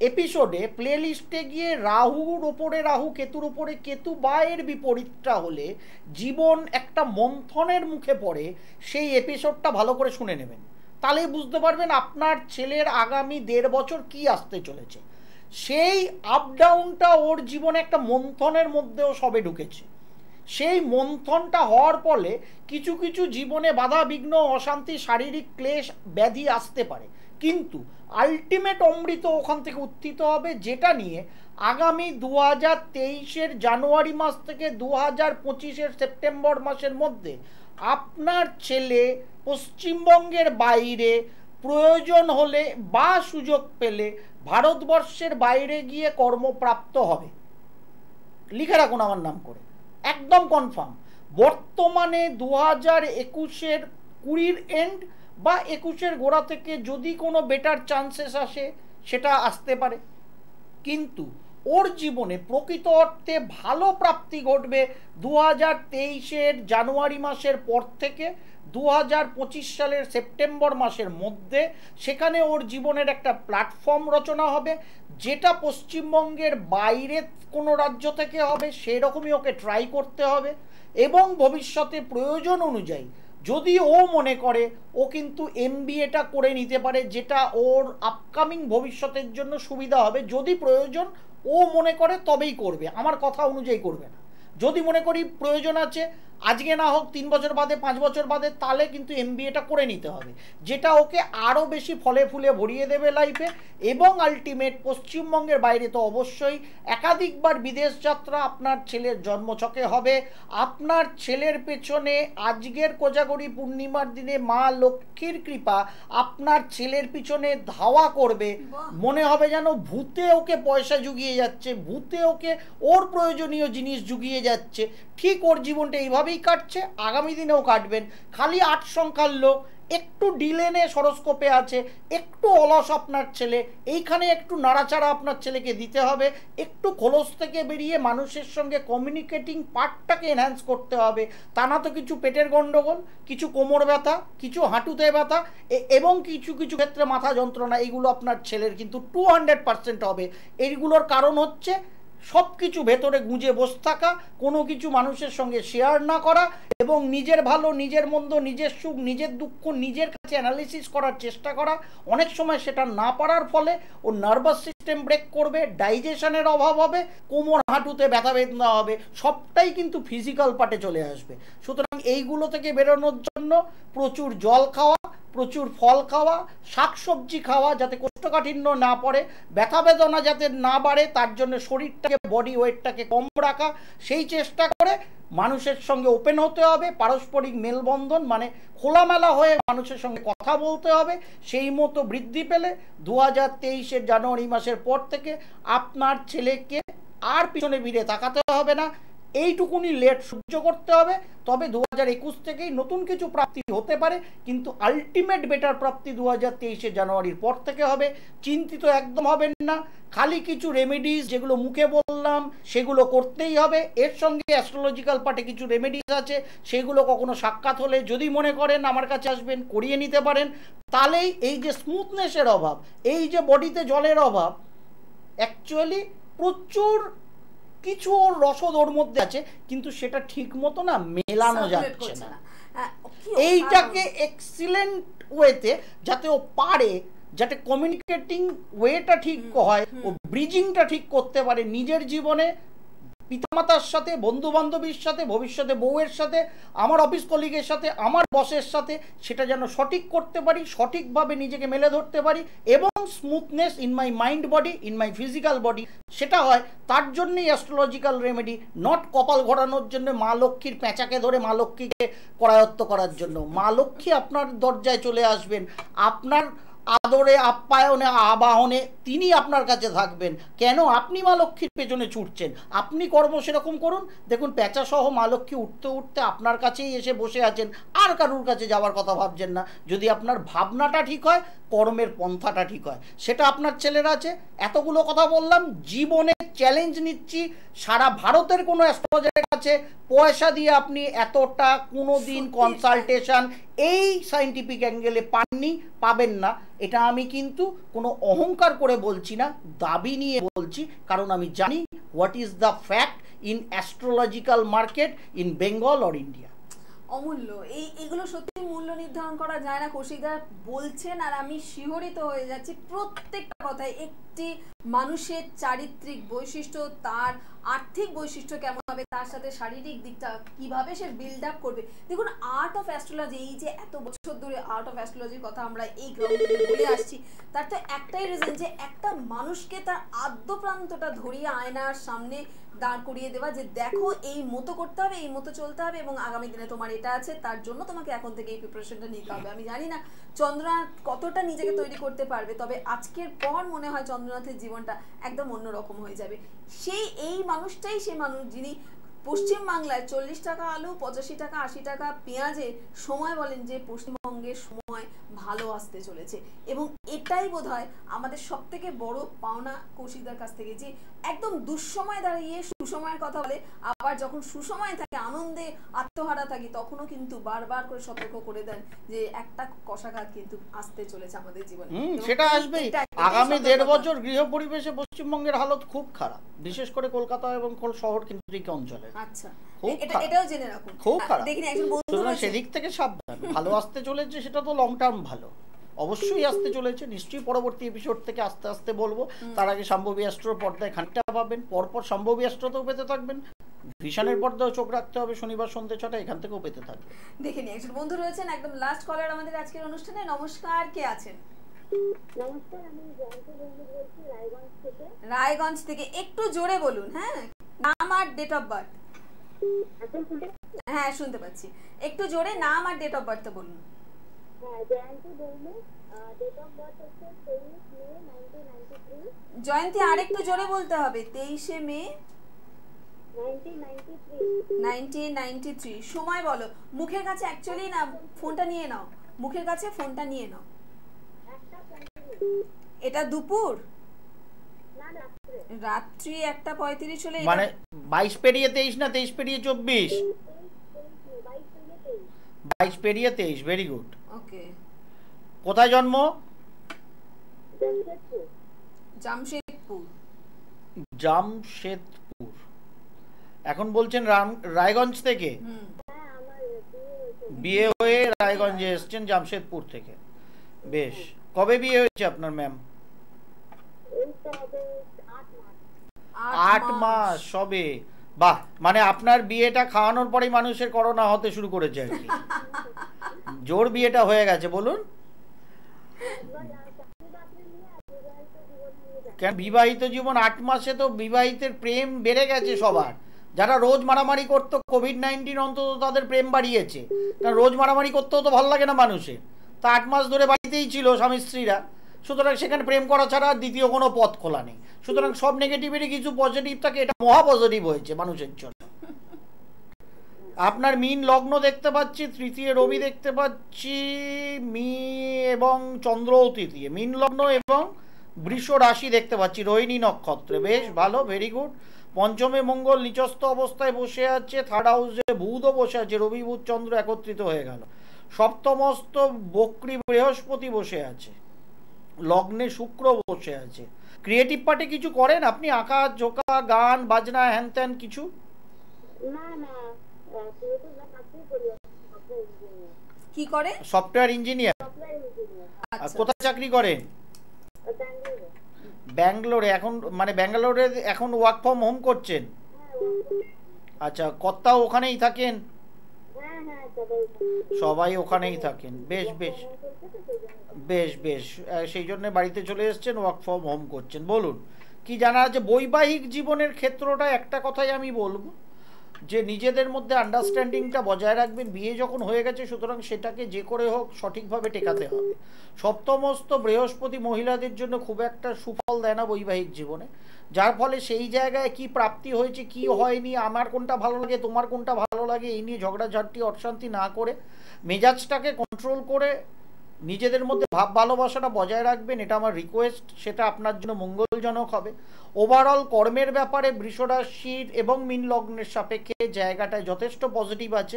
এপিসোডে প্লে লিস্টে গিয়ে রাহুর ওপরে, রাহু কেতুর ওপরে, কেতু বা এর বিপরীতটা হলে জীবন একটা মন্থনের মুখে পড়ে, সেই এপিসোডটা ভালো করে শুনে নেবেন। তাহলেই বুঝতে পারবেন আপনার ছেলের আগামী দেড় বছর কি আসতে চলেছে। সেই আপ ডাউনটা ওর জীবনে একটা মন্থনের মধ্যেও সবে ঢুকেছে। সেই মন্থনটা হওয়ার ফলে কিছু কিছু জীবনে বাধা, বিঘ্ন, অশান্তি, শারীরিক ক্লেশ, ব্যাধি আসতে পারে। কিন্তু আলটিমেট অমৃত ওখান থেকে উত্থিত হবে, যেটা নিয়ে আগামী দু হাজার তেইশের জানুয়ারি মাস থেকে দু হাজার পঁচিশের সেপ্টেম্বর মাসের মধ্যে আপনার ছেলে পশ্চিমবঙ্গের বাইরে প্রয়োজন হলে বা সুযোগ পেলে ভারতবর্ষের বাইরে গিয়ে কর্মপ্রাপ্ত হবে। লিখে রাখুন আমার নাম করে। একদম কনফার্ম বর্তমানে দু হাজার একুশের কুড়ির এন্ড বা একুশের গোড়া থেকে যদি কোনো বেটার চান্সেস আসে, সেটা আসতে পারে। কিন্তু ওর জীবনে প্রকৃত অর্থে ভালো প্রাপ্তি ঘটবে দু হাজার তেইশের জানুয়ারি মাসের পর থেকে দু হাজার পঁচিশ সালের সেপ্টেম্বর মাসের মধ্যে সেখানে ওর জীবনের একটা প্ল্যাটফর্ম রচনা হবে, যেটা পশ্চিমবঙ্গের বাইরে কোনো রাজ্য থেকে হবে, সেরকমই ওকে ট্রাই করতে হবে এবং ভবিষ্যতে প্রয়োজন অনুযায়ী যদি ও মনে করে, ও কিন্তু এম করে নিতে পারে, যেটা ওর আপকামিং ভবিষ্যতের জন্য সুবিধা হবে। যদি প্রয়োজন ও মনে করে, তবেই করবে। আমার কথা অনুযায়ী করবে না। যদি মনে করি প্রয়োজন আছে আজকে না হোক তিন বছর বাদে পাঁচ বছর বাদে তাহলে কিন্তু এম করে নিতে হবে। যেটা ওকে আরও বেশি ফলে ফুলে ভরিয়ে দেবে লাইফে এবং আলটিমেট পশ্চিমবঙ্গের বাইরে তো অবশ্যই একাধিকবার বিদেশ যাত্রা আপনার ছেলের জন্মছকে হবে। আপনার ছেলের পেছনে আজকের কোজাগরি পূর্ণিমার দিনে মা লক্ষ্মীর কৃপা আপনার ছেলের পিছনে ধাওয়া করবে। মনে হবে যেন ভূতে ওকে পয়সা জুগিয়ে যাচ্ছে ভূতে ওকে ওর প্রয়োজনীয় জিনিস জুগিয়ে যাচ্ছে। ঠিক ওর জীবনটা এইভাবেই কাটছে, আগামী দিনেও কাটবেন। খালি আট সংখ্যার লোক, একটু ডিলেনে সরস্কোপে আছে, একটু অলস আপনার ছেলে, এইখানে একটু নাড়াচাড়া আপনার ছেলেকে দিতে হবে, একটু খোলস থেকে বেরিয়ে মানুষের সঙ্গে কমিউনিকেটিং পার্টটাকে এনহ্যান্স করতে হবে। তা না তো কিছু পেটের গণ্ডগোল কিছু কোমর ব্যথা, কিছু হাঁটুতে ব্যথা এবং কিছু কিছু ক্ষেত্রে মাথা যন্ত্রণা, এইগুলো আপনার ছেলের কিন্তু টু হান্ড্রেড পার্সেন্ট হবে। এইগুলোর কারণ হচ্ছে সব কিছু ভেতরে গুঁজে বসে থাকা, কোনো কিছু মানুষের সঙ্গে শেয়ার না করা এবং নিজের ভালো, নিজের মন্দ, নিজের সুখ, নিজের দুঃখ, নিজের কাছে অ্যানালিসিস করার চেষ্টা করা, অনেক সময় সেটা না পারার ফলে ও নার্ভাস সিস্টেম ব্রেক করবে ডাইজেশনের অভাব হবে, কোমর হাঁটুতে ব্যথা বেদনা হবে, সবটাই কিন্তু ফিজিক্যাল পার্টে চলে আসবে। সুতরাং এইগুলো থেকে বেরোনোর জন্য প্রচুর জল খাওয়া, প্রচুর ফল খাওয়া, শাকসবজি খাওয়া যাতে কোষ্ঠকাঠিন্য না পড়ে, ব্যথা বেদনা যাতে না বাড়ে, তার জন্য শরীরটাকে বডি ওয়েটটাকে কম রাখা, সেই চেষ্টা করে মানুষের সঙ্গে ওপেন হতে হবে, পারস্পরিক মেলবন্ধন মানে খোলামেলা হয়ে মানুষের সঙ্গে কথা বলতে হবে, সেই মতো বৃদ্ধি পেলে দু হাজার তেইশের জানুয়ারি মাসের পর থেকে আপনার ছেলেকে আর পিছনে ভিড়ে তাকাতে হবে না। এইটুকুনি লেট সহ্য করতে হবে। তবে দু হাজার একুশ থেকেই নতুন কিছু প্রাপ্তি হতে পারে, কিন্তু আলটিমেট বেটার প্রাপ্তি দু হাজার তেইশে জানুয়ারির পর থেকে হবে। চিন্তিত একদম হবেন না। খালি কিছু রেমেডিস যেগুলো মুখে বললাম, সেগুলো করতেই হবে। এর সঙ্গে অ্যাস্ট্রোলজিক্যাল পার্টে কিছু রেমেডিস আছে, সেগুলো কখনো সাক্ষাৎ হলে যদি মনে করেন আমার কাছে আসবেন, করিয়ে নিতে পারেন। তাহলেই এই যে স্মুথনেসের অভাব, এই যে বডিতে জলের অভাব অ্যাকচুয়ালি প্রচুর কিছু ওর রসদ ওর মধ্যে আছে কিন্তু সেটা ঠিক মতো না মেলানো যাচ্ছে না। এইটাকে। এক্সিলেন্ট ওয়েতে যাতে ও পারে যাতে কমিউনিকেটিং ওয়েটা ঠিক হয় ও ব্রিজিংটা ঠিক করতে পারে নিজের জীবনে পিতামাতার সাথে বন্ধু বান্ধবীর সাথে, ভবিষ্যতে বউয়ের সাথে, আমার অফিস কলিগের সাথে, আমার বসের সাথে সেটা যেন সঠিক করতে পারি, সঠিকভাবে নিজেকে মেলে ধরতে পারি এবং smoothness in my mind body in my physical body সেটা হয় তার জন্যই অ্যাস্ট্রোলজিক্যাল রেমেডি নট কপাল ঘোরানোর জন্য মা লক্ষ্মীর পেঁচাকে ধরে মা লক্ষ্মীকে করায়ত্ত করার জন্য। মা লক্ষ্মী আপনার দরজায় চলে আসবেন, আপনার আদরে, আপ্যায়নে, আবাহনে তিনি আপনার কাছে থাকবেন। কেন? আপনি মা লক্ষ্মীর পেছনে ছুটছেন। আপনি কর্ম সেরকম করুন। দেখুন পেঁচা সহ মা লক্ষ্মী উঠতে উঠতে আপনার কাছেই এসে বসে আছেন। আর কারুর কাছে যাওয়ার কথা ভাবছেন না। যদি আপনার ভাবনাটা ঠিক হয় কর্মের পন্থাটা ঠিক হয়। সেটা আপনার ছেলের আছে। এতগুলো কথা বললাম জীবনে চ্যালেঞ্জ নিচ্ছি। সারা ভারতের কোনো অ্যাস্ট্রোলজারের কাছে পয়সা দিয়ে আপনি এতটা কোনো দিন কনসালটেশন এই সাইন্টিফিক অ্যাঙ্গেলে পাননি পাবেন না। এটা আমি কিন্তু কোনো অহংকার করে বলছি না দাবি নিয়ে বলছি। কারণ আমি জানি what is the fact in astrological market in Bengal or India অমূল্য। এই, এগুলো সত্যি মূল্য নির্ধারণ করা যায় না। কৌশিকদা বলছেন, আর আমি শিহরিত হয়ে যাচ্ছি প্রত্যেকটা কথায়। একটি মানুষের চারিত্রিক বৈশিষ্ট্য তার আর্থিক বৈশিষ্ট্য কেমন হবে, তার সাথে শারীরিক দিকটা কীভাবে সে বিল্ড আপ করবে? দেখুন আর্ট অফ অ্যাস্ট্রোলজি এই যে এত বছর ধরে আর্ট অফ অ্যাস্ট্রোলজির কথা আমরা এই গ্রাউন্ডে বলে আসছি, তার তো একটাই রিজন যে একটা মানুষকে তার আদ্য প্রান্তটা ধরিয়ে আয়নার সামনে দাঁড় করিয়ে দেওয়া যে দেখো, এই মতো করতে হবে, এই মতো চলতে হবে এবং আগামী দিনে তোমার এটা আছে, তার জন্য তোমাকে এখন থেকে এই প্রিপারেশনটা নিতে হবে। আমি জানি না চন্দ্রনাথ কতটা নিজেকে তৈরি করতে পারবে, তবে আজকের পর মনে হয় চন্দ্রনাথের জীবনটা একদম অন্যরকম হয়ে যাবে। সেই এই মানুষটাই সে মানুষ। যিনি পশ্চিম বাংলায় চল্লিশ টাকা আলু, পঁচাশি টাকা, আশি টাকা পেঁয়াজে সময় বলেন যে পশ্চিমবঙ্গের সময় ভালো আসতে চলেছে। এবং এটাই বোধ হয় আমাদের সব থেকে বড় পাওনা কৌশিকদার কাছ থেকে যে একদম দুঃসময় দাঁড়িয়ে সুসময়ের কথা বলে আবার যখন সুসময় থাকে আনন্দে আত্মহারা থাকি তখনও কিন্তু বারবার করে সতর্ক করে দেন যে একটা কষাঘাত কিন্তু আসতে চলেছে আমাদের জীবনে। সেটা আসবেই। আগামী দেড় বছর গৃহ পরিবেশে পশ্চিমবঙ্গের হালত খুব খারাপ। বিশেষ করে কলকাতা এবং কোল শহর কেন্দ্রিক অঞ্চলে আচ্ছা। এটা এটাও জেনে রাখুন। খুব খারাপ। দেখিনি একজন বন্ধু সেদিক থেকে সাবধান। ভালো আসতে চলেছে সেটা তো লং টার্ম ভালো। অবশ্যই আসতে চলেছে। নিশ্চয়ই পরবর্তী এপিসোড থেকে আস্তে আস্তে বলব। তার আগে সম্ভবী অ্যাস্ট্রোর পর্দায় খানিকটা পাবেন। পরপর সম্ভবী অ্যাস্ট্রোতেও পেতে থাকবেন। ভিশনের পর্দাও চোখ রাখতে হবে শনিবার সন্ধ্যে ছটা এখান থেকেও পেতে থাকবে। দেখে নিই একজন বন্ধু রয়েছেন একদম লাস্ট কলার আমাদের আজকের অনুষ্ঠানে। নমস্কার কে আছেন? নমস্কার আমি জয়ন্তী বন্ধু বলছি রায়গঞ্জ থেকে। রায়গঞ্জ থেকে। একটু জোরে বলুন হ্যাঁ? নাম আর ডেট অফ বার্থ হ্যাঁ শুনতে পাচ্ছি। একটু জোরে নাম আর ডেট অফ বার্থটা বলুন। জয়ন্তী, আরেকটু জোরে বলতে হবে। তেইশে মে সময় বলো। মুখের কাছে অ্যাকচুয়ালি না, ফোনটা নিয়ে নাও। মুখের কাছে ফোনটা নিয়ে নাও। এটা দুপুর? রাত্রি একটা পঁয়ত্রিশ হলে মানে বাইশ পেরিয়ে তেইশ না তেইশ পেরিয়ে চব্বিশ? বাইশ পেরিয়ে তেইশ ভেরি গুড কোথায় জন্ম? জামশেদপুর। এখন বলছেন রায়গঞ্জ থেকে? বিয়ে হয়ে রায়গঞ্জে এসছেন জামশেদপুর থেকে। বেশ। কবে বিয়ে হয়েছে আপনার ম্যাম? আট মাস। সবে। বাহ! মানে আপনার বিয়েটা খাওয়ানোর পরেই মানুষের করোনা হতে শুরু করেছে আর কি। জোর বিয়েটা হয়ে গেছে বলুন। কেন বিবাহিত জীবন আট মাসে তো বিবাহিতের প্রেম বেড়ে গেছে সবার। যারা রোজ মারামারি করতো কোভিড নাইন্টিন অন্তত তাদের প্রেম বাড়িয়েছে। কারণ রোজ মারামারি করতেও তো ভালো লাগে না মানুষের। তা আট মাস ধরে বাড়িতেই ছিল স্বামী স্ত্রীরা। সুতরাং সেখানে প্রেম করা ছাড়া আর দ্বিতীয় কোনো পথ খোলা নেই। সুতরাং সব নেগেটিভেরই কিছু পজিটিভ থাকে, এটা মহা পজিটিভ হয়েছে মানুষের জন্য। আপনার মিন লগ্ন দেখতে পাচ্ছি, তৃতীয় রবি দেখতে পাচ্ছি মি এবং চন্দ্র অতিথি মিন লগ্ন এবং বৃষ রাশি দেখতে পাচ্ছি। রোহিণী নক্ষত্রে। বেশ ভালো ভেরি গুড পঞ্চমে মঙ্গল, নিচস্থ অবস্থায় বসে আছে। থার্ড হাউসে বুধও বসে আছে। রবি, বুধ, চন্দ্র একত্রিত হয়ে গেল। সপ্তমস্ত বক্রী বৃহস্পতি বসে আছে। লগ্নে শুক্র বসে আছে। ক্রিয়েটিভ পার্টে কিছু করেন আপনি? আঁকা, ঝোঁকা, গান, বাজনা, হ্যান ত্যান কিছু? না না তুই তো না চাকরি করি সফটওয়্যার ইঞ্জিনিয়ার কি করে? সফটওয়্যার ইঞ্জিনিয়ার সফটওয়্যার ইঞ্জিনিয়ার আচ্ছা। কোথায় চাকরি করেন ব্যাঙ্গালোরে। ব্যাঙ্গালোরে এখন মানে ব্যাঙ্গালোরে এখন ওয়ার্ক ফ্রম হোম করছেন? হ্যাঁ আচ্ছা কর্তাও ওখানেই থাকেন? হ্যাঁ হ্যাঁ সবাই ওখানেই থাকেন। বেশ বেশ। বেশ বেশ। সেই জন্য বাড়িতে চলে এসেছেন ওয়ার্ক ফ্রম হোম করছেন। বলুন কি জানা আছে? বৈবাহিক জীবনের ক্ষেত্রটা একটা কথাই আমি বলব। যে নিজেদের মধ্যে আন্ডারস্ট্যান্ডিংটা বজায় রাখবেন, বিয়ে যখন হয়ে গেছে, সুতরাং সেটাকে যে করে হোক, সঠিকভাবে টেকাতে হবে। সপ্তমস্ত বৃহস্পতি মহিলাদের জন্য খুব একটা সুফল দেয় না বৈবাহিক জীবনে, যার ফলে সেই জায়গায় কি প্রাপ্তি হয়েছে, কি হয়নি, আমার কোনটা ভালো লাগে, তোমার কোনটা ভালো লাগে, এই নিয়ে ঝগড়াঝাটি, অশান্তি না করে মেজাজটাকে কন্ট্রোল করে নিজেদের মধ্যে ভাব ভালোবাসাটা বজায় রাখবেন, এটা আমার রিকোয়েস্ট সেটা আপনার জন্য মঙ্গলজনক হবে। ওভারঅল কর্মের ব্যাপারে বৃষরাশির এবং মিন লগ্নের সাপেক্ষে জায়গাটায় যথেষ্ট পজিটিভ আছে।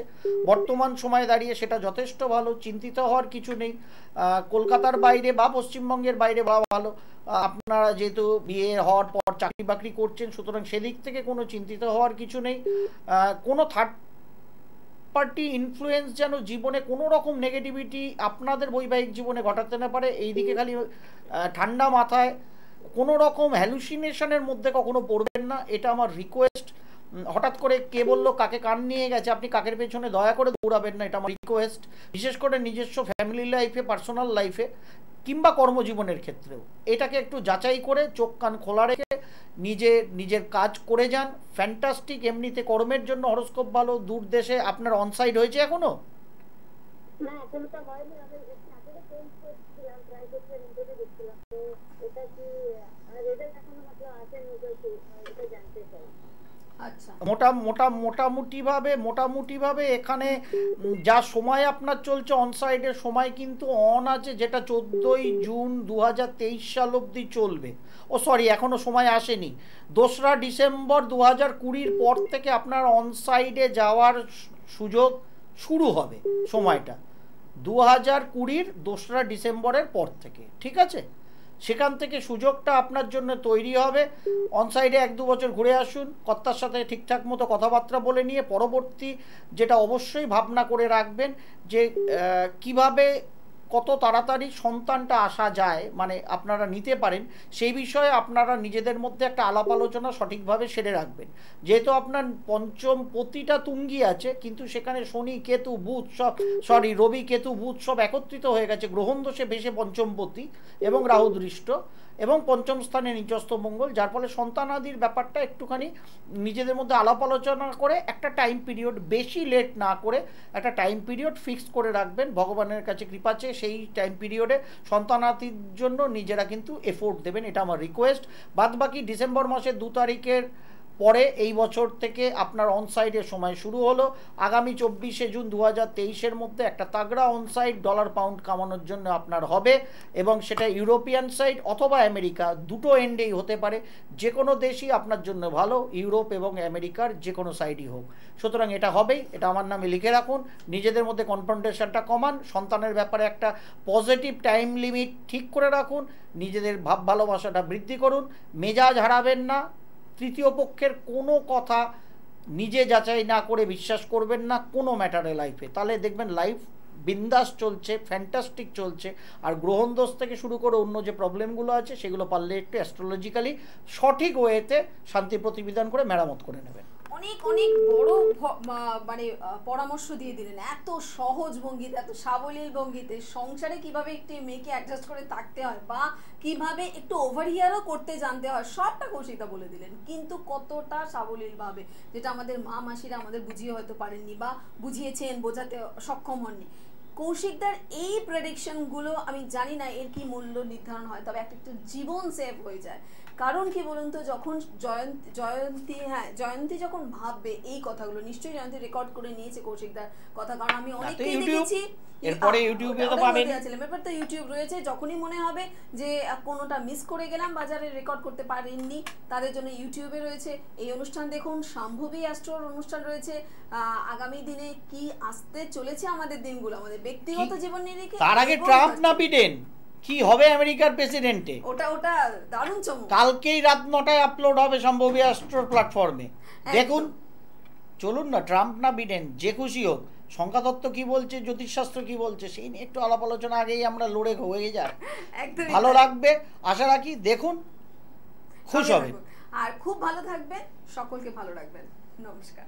বর্তমান সময়ে দাঁড়িয়ে সেটা যথেষ্ট ভালো, চিন্তিত হওয়ার কিছু নেই। কলকাতার বাইরে বা পশ্চিমবঙ্গের বাইরে বা ভালো। আপনারা যেহেতু বিয়ে হওয়ার পর চাকরি বাকরি করছেন, সুতরাং সেদিক থেকে কোনো চিন্তিত হওয়ার কিছু নেই। কোনো থার্ড পার্টি ইনফ্লুয়েন্স যেন জীবনে কোনো রকম নেগেটিভিটি আপনাদের বৈবাহিক জীবনে ঘটাতে না পারে এই দিকে খালি ঠান্ডা মাথায় কোনো রকম হ্যালুসিনেশনের মধ্যে কখনো পড়বেন না, এটা আমার রিকোয়েস্ট হঠাৎ করে কে বলল, কাকে কান নিয়ে গেছে, আপনি কাকের পেছনে দয়া করে দৌড়াবেন না, এটা আমার রিকোয়েস্ট বিশেষ করে নিজস্ব ফ্যামিলি লাইফে পার্সোনাল লাইফে কিংবা কর্মজীবনের ক্ষেত্রেও। এটাকে একটু যাচাই করে চোখ কান খোলা রেখে নিজে নিজের কাজ করে যান। ফ্যান্টাস্টিক এমনিতে কর্মের জন্য হরস্কোপ ভালো দূর দেশে আপনার অনসাইড হয়েছে এখনও? আচ্ছা। মোটা মোটা মোটামুটিভাবে মোটামুটিভাবে এখানে যা সময় আপনার চলছে অনসাইডের সময় কিন্তু অন আছে যেটা চোদ্দোই জুন দু হাজার তেইশ সাল অবধি চলবে। ও সরি এখনও সময় আসেনি। দোসরা ডিসেম্বর দু হাজার কুড়ির পর থেকে আপনার অনসাইডে যাওয়ার সুযোগ শুরু হবে সময়টা। দু হাজার কুড়ির দোসরা ডিসেম্বরের পর থেকে, ঠিক আছে? সেখান থেকে সুযোগটা আপনার জন্য তৈরি হবে। অনসাইডে এক দু বছর ঘুরে আসুন, কর্তার সাথে ঠিকঠাক মতো কথাবার্তা বলে নিয়ে পরবর্তী যেটা অবশ্যই ভাবনা করে রাখবেন যে কীভাবে কত তাড়াতাড়ি সন্তানটা আসা যায় মানে আপনারা নিতে পারেন, সেই বিষয়ে আপনারা নিজেদের মধ্যে একটা আলাপ আলোচনা সঠিকভাবে সেরে রাখবেন। যেহেতু আপনার পঞ্চম প্রতিটা তুঙ্গি আছে, কিন্তু সেখানে শনি, কেতু, বুধ সব সরি রবি, কেতু, বুধ সব একত্রিত হয়ে গেছে। গ্রহণ দোষে ভেসে পঞ্চমপতি এবং রাহু দৃষ্ট। এবং পঞ্চম স্থানে নিজস্ব মঙ্গল, যার ফলে সন্তানাদির ব্যাপারটা একটুখানি নিজেদের মধ্যে আলাপ আলোচনা করে একটা টাইম পিরিয়ড বেশি লেট না করে একটা টাইম পিরিয়ড ফিক্স করে রাখবেন। ভগবানের কাছে কৃপা চেয়ে সেই টাইম পিরিয়ডে সন্তানাদির জন্য নিজেরা কিন্তু এফোর্ট দেবেন। এটা আমার রিকোয়েস্ট বাদবাকি ডিসেম্বর মাসের দু তারিখের পরে এই বছর থেকে আপনার অনসাইডের সময় শুরু হলো। আগামী চব্বিশে জুন দু হাজার তেইশের মধ্যে একটা তাগড়া অনসাইড ডলার পাউন্ড কামানোর জন্য আপনার হবে এবং সেটা ইউরোপিয়ান সাইড অথবা আমেরিকা, দুটো এন্ডেই হতে পারে। যে কোনো দেশই আপনার জন্য ভালো, ইউরোপ এবং আমেরিকার যে কোনো সাইডই হোক। সুতরাং এটা হবেই, এটা আমার নামে লিখে রাখুন। নিজেদের মধ্যে কনফ্রন্টেশনটা কমান, সন্তানের ব্যাপারে একটা পজিটিভ টাইম লিমিট ঠিক করে রাখুন। নিজেদের ভাব ভালোবাসাটা বৃদ্ধি করুন। মেজাজ হারাবেন না। তৃতীয় পক্ষের কোনো কথা নিজে যাচাই না করে বিশ্বাস করবেন না কোনো ম্যাটারে লাইফে। তাহলে দেখবেন লাইফ বিন্দাস চলছে ফ্যান্টাস্টিক চলছে, আর গ্রহণ দোষ থেকে শুরু করে অন্য যে প্রবলেমগুলো আছে সেগুলো পারলে একটু অ্যাস্ট্রোলজিক্যালি সঠিক ওয়েতে শান্তি প্রতিবিধান করে মেরামত করে নেবেন। অনেক অনেক বড় মানে পরামর্শ দিয়ে দিলেন। এত সহজ ভঙ্গিতে, এত সাবলীল ভঙ্গিতে সংসারে কীভাবে একটি মেয়েকে অ্যাডজাস্ট করে থাকতে হয় বা কীভাবে একটু ওভার হিয়ারও করতে জানতে হয়, সবটা কৌশিকদা বলে দিলেন। কিন্তু কতটা সাবলীলভাবে, যেটা আমাদের মা মাসিরা আমাদের বুঝিয়ে হয়তো পারেননি বা বুঝিয়েছেন, বোঝাতে সক্ষম হননি। কৌশিকদার এই প্রেডিকশনগুলো আমি জানি না এর কি মূল্য নির্ধারণ হয়, তবে একটা একটা জীবন সেভ হয়ে যায়। কারণ কি বলুন তো যখন জয়ন্তী জয়ন্তী হ্যাঁ জয়ন্তী যখন ভাববে এই কথাগুলো নিশ্চয়ই জয়ন্তী রেকর্ড করে নিয়েছে কৌশিকদার কথা কারণ আমি অনেককেই দেখেছি এরপরে আ- তো পাবেন। বলতে তো ইউটিউব রয়েছে যখনই মনে হবে যে কোনোটা মিস করে গেলাম বাজারে রেকর্ড করতে পারেননি তাদের জন্য ইউটিউবে রয়েছে এই অনুষ্ঠান দেখুন সম্ভবী অ্যাস্ট্রোর অনুষ্ঠান রয়েছে আহ, আগামী দিনে কি আসতে চলেছে আমাদের দিনগুলো আমাদের ব্যক্তিগত জীবন নিয়ে তার আগে ট্রাম্প না বিডেন কি হবে আমেরিকার প্রেসিডেন্টে? ওটা ওটা দারুণ চমক। কালকেই রাত নটায় আপলোড হবে সম্ভবী অ্যাস্ট্রোর প্ল্যাটফর্মে দেখুন চলুন না ট্রাম্প না বিডেন যে খুশি হোক। সংখ্যাতত্ত্ব কি বলছে জ্যোতিষশাস্ত্র কি বলছে সেই নিয়ে একটু আলাপ আলোচনা আগেই আমরা লড়ে হয়ে যায় একদম ভালো লাগবে আশা রাখি দেখুন খুশ হবেন আর খুব ভালো থাকবেন সকলকে ভালো রাখবেন। নমস্কার।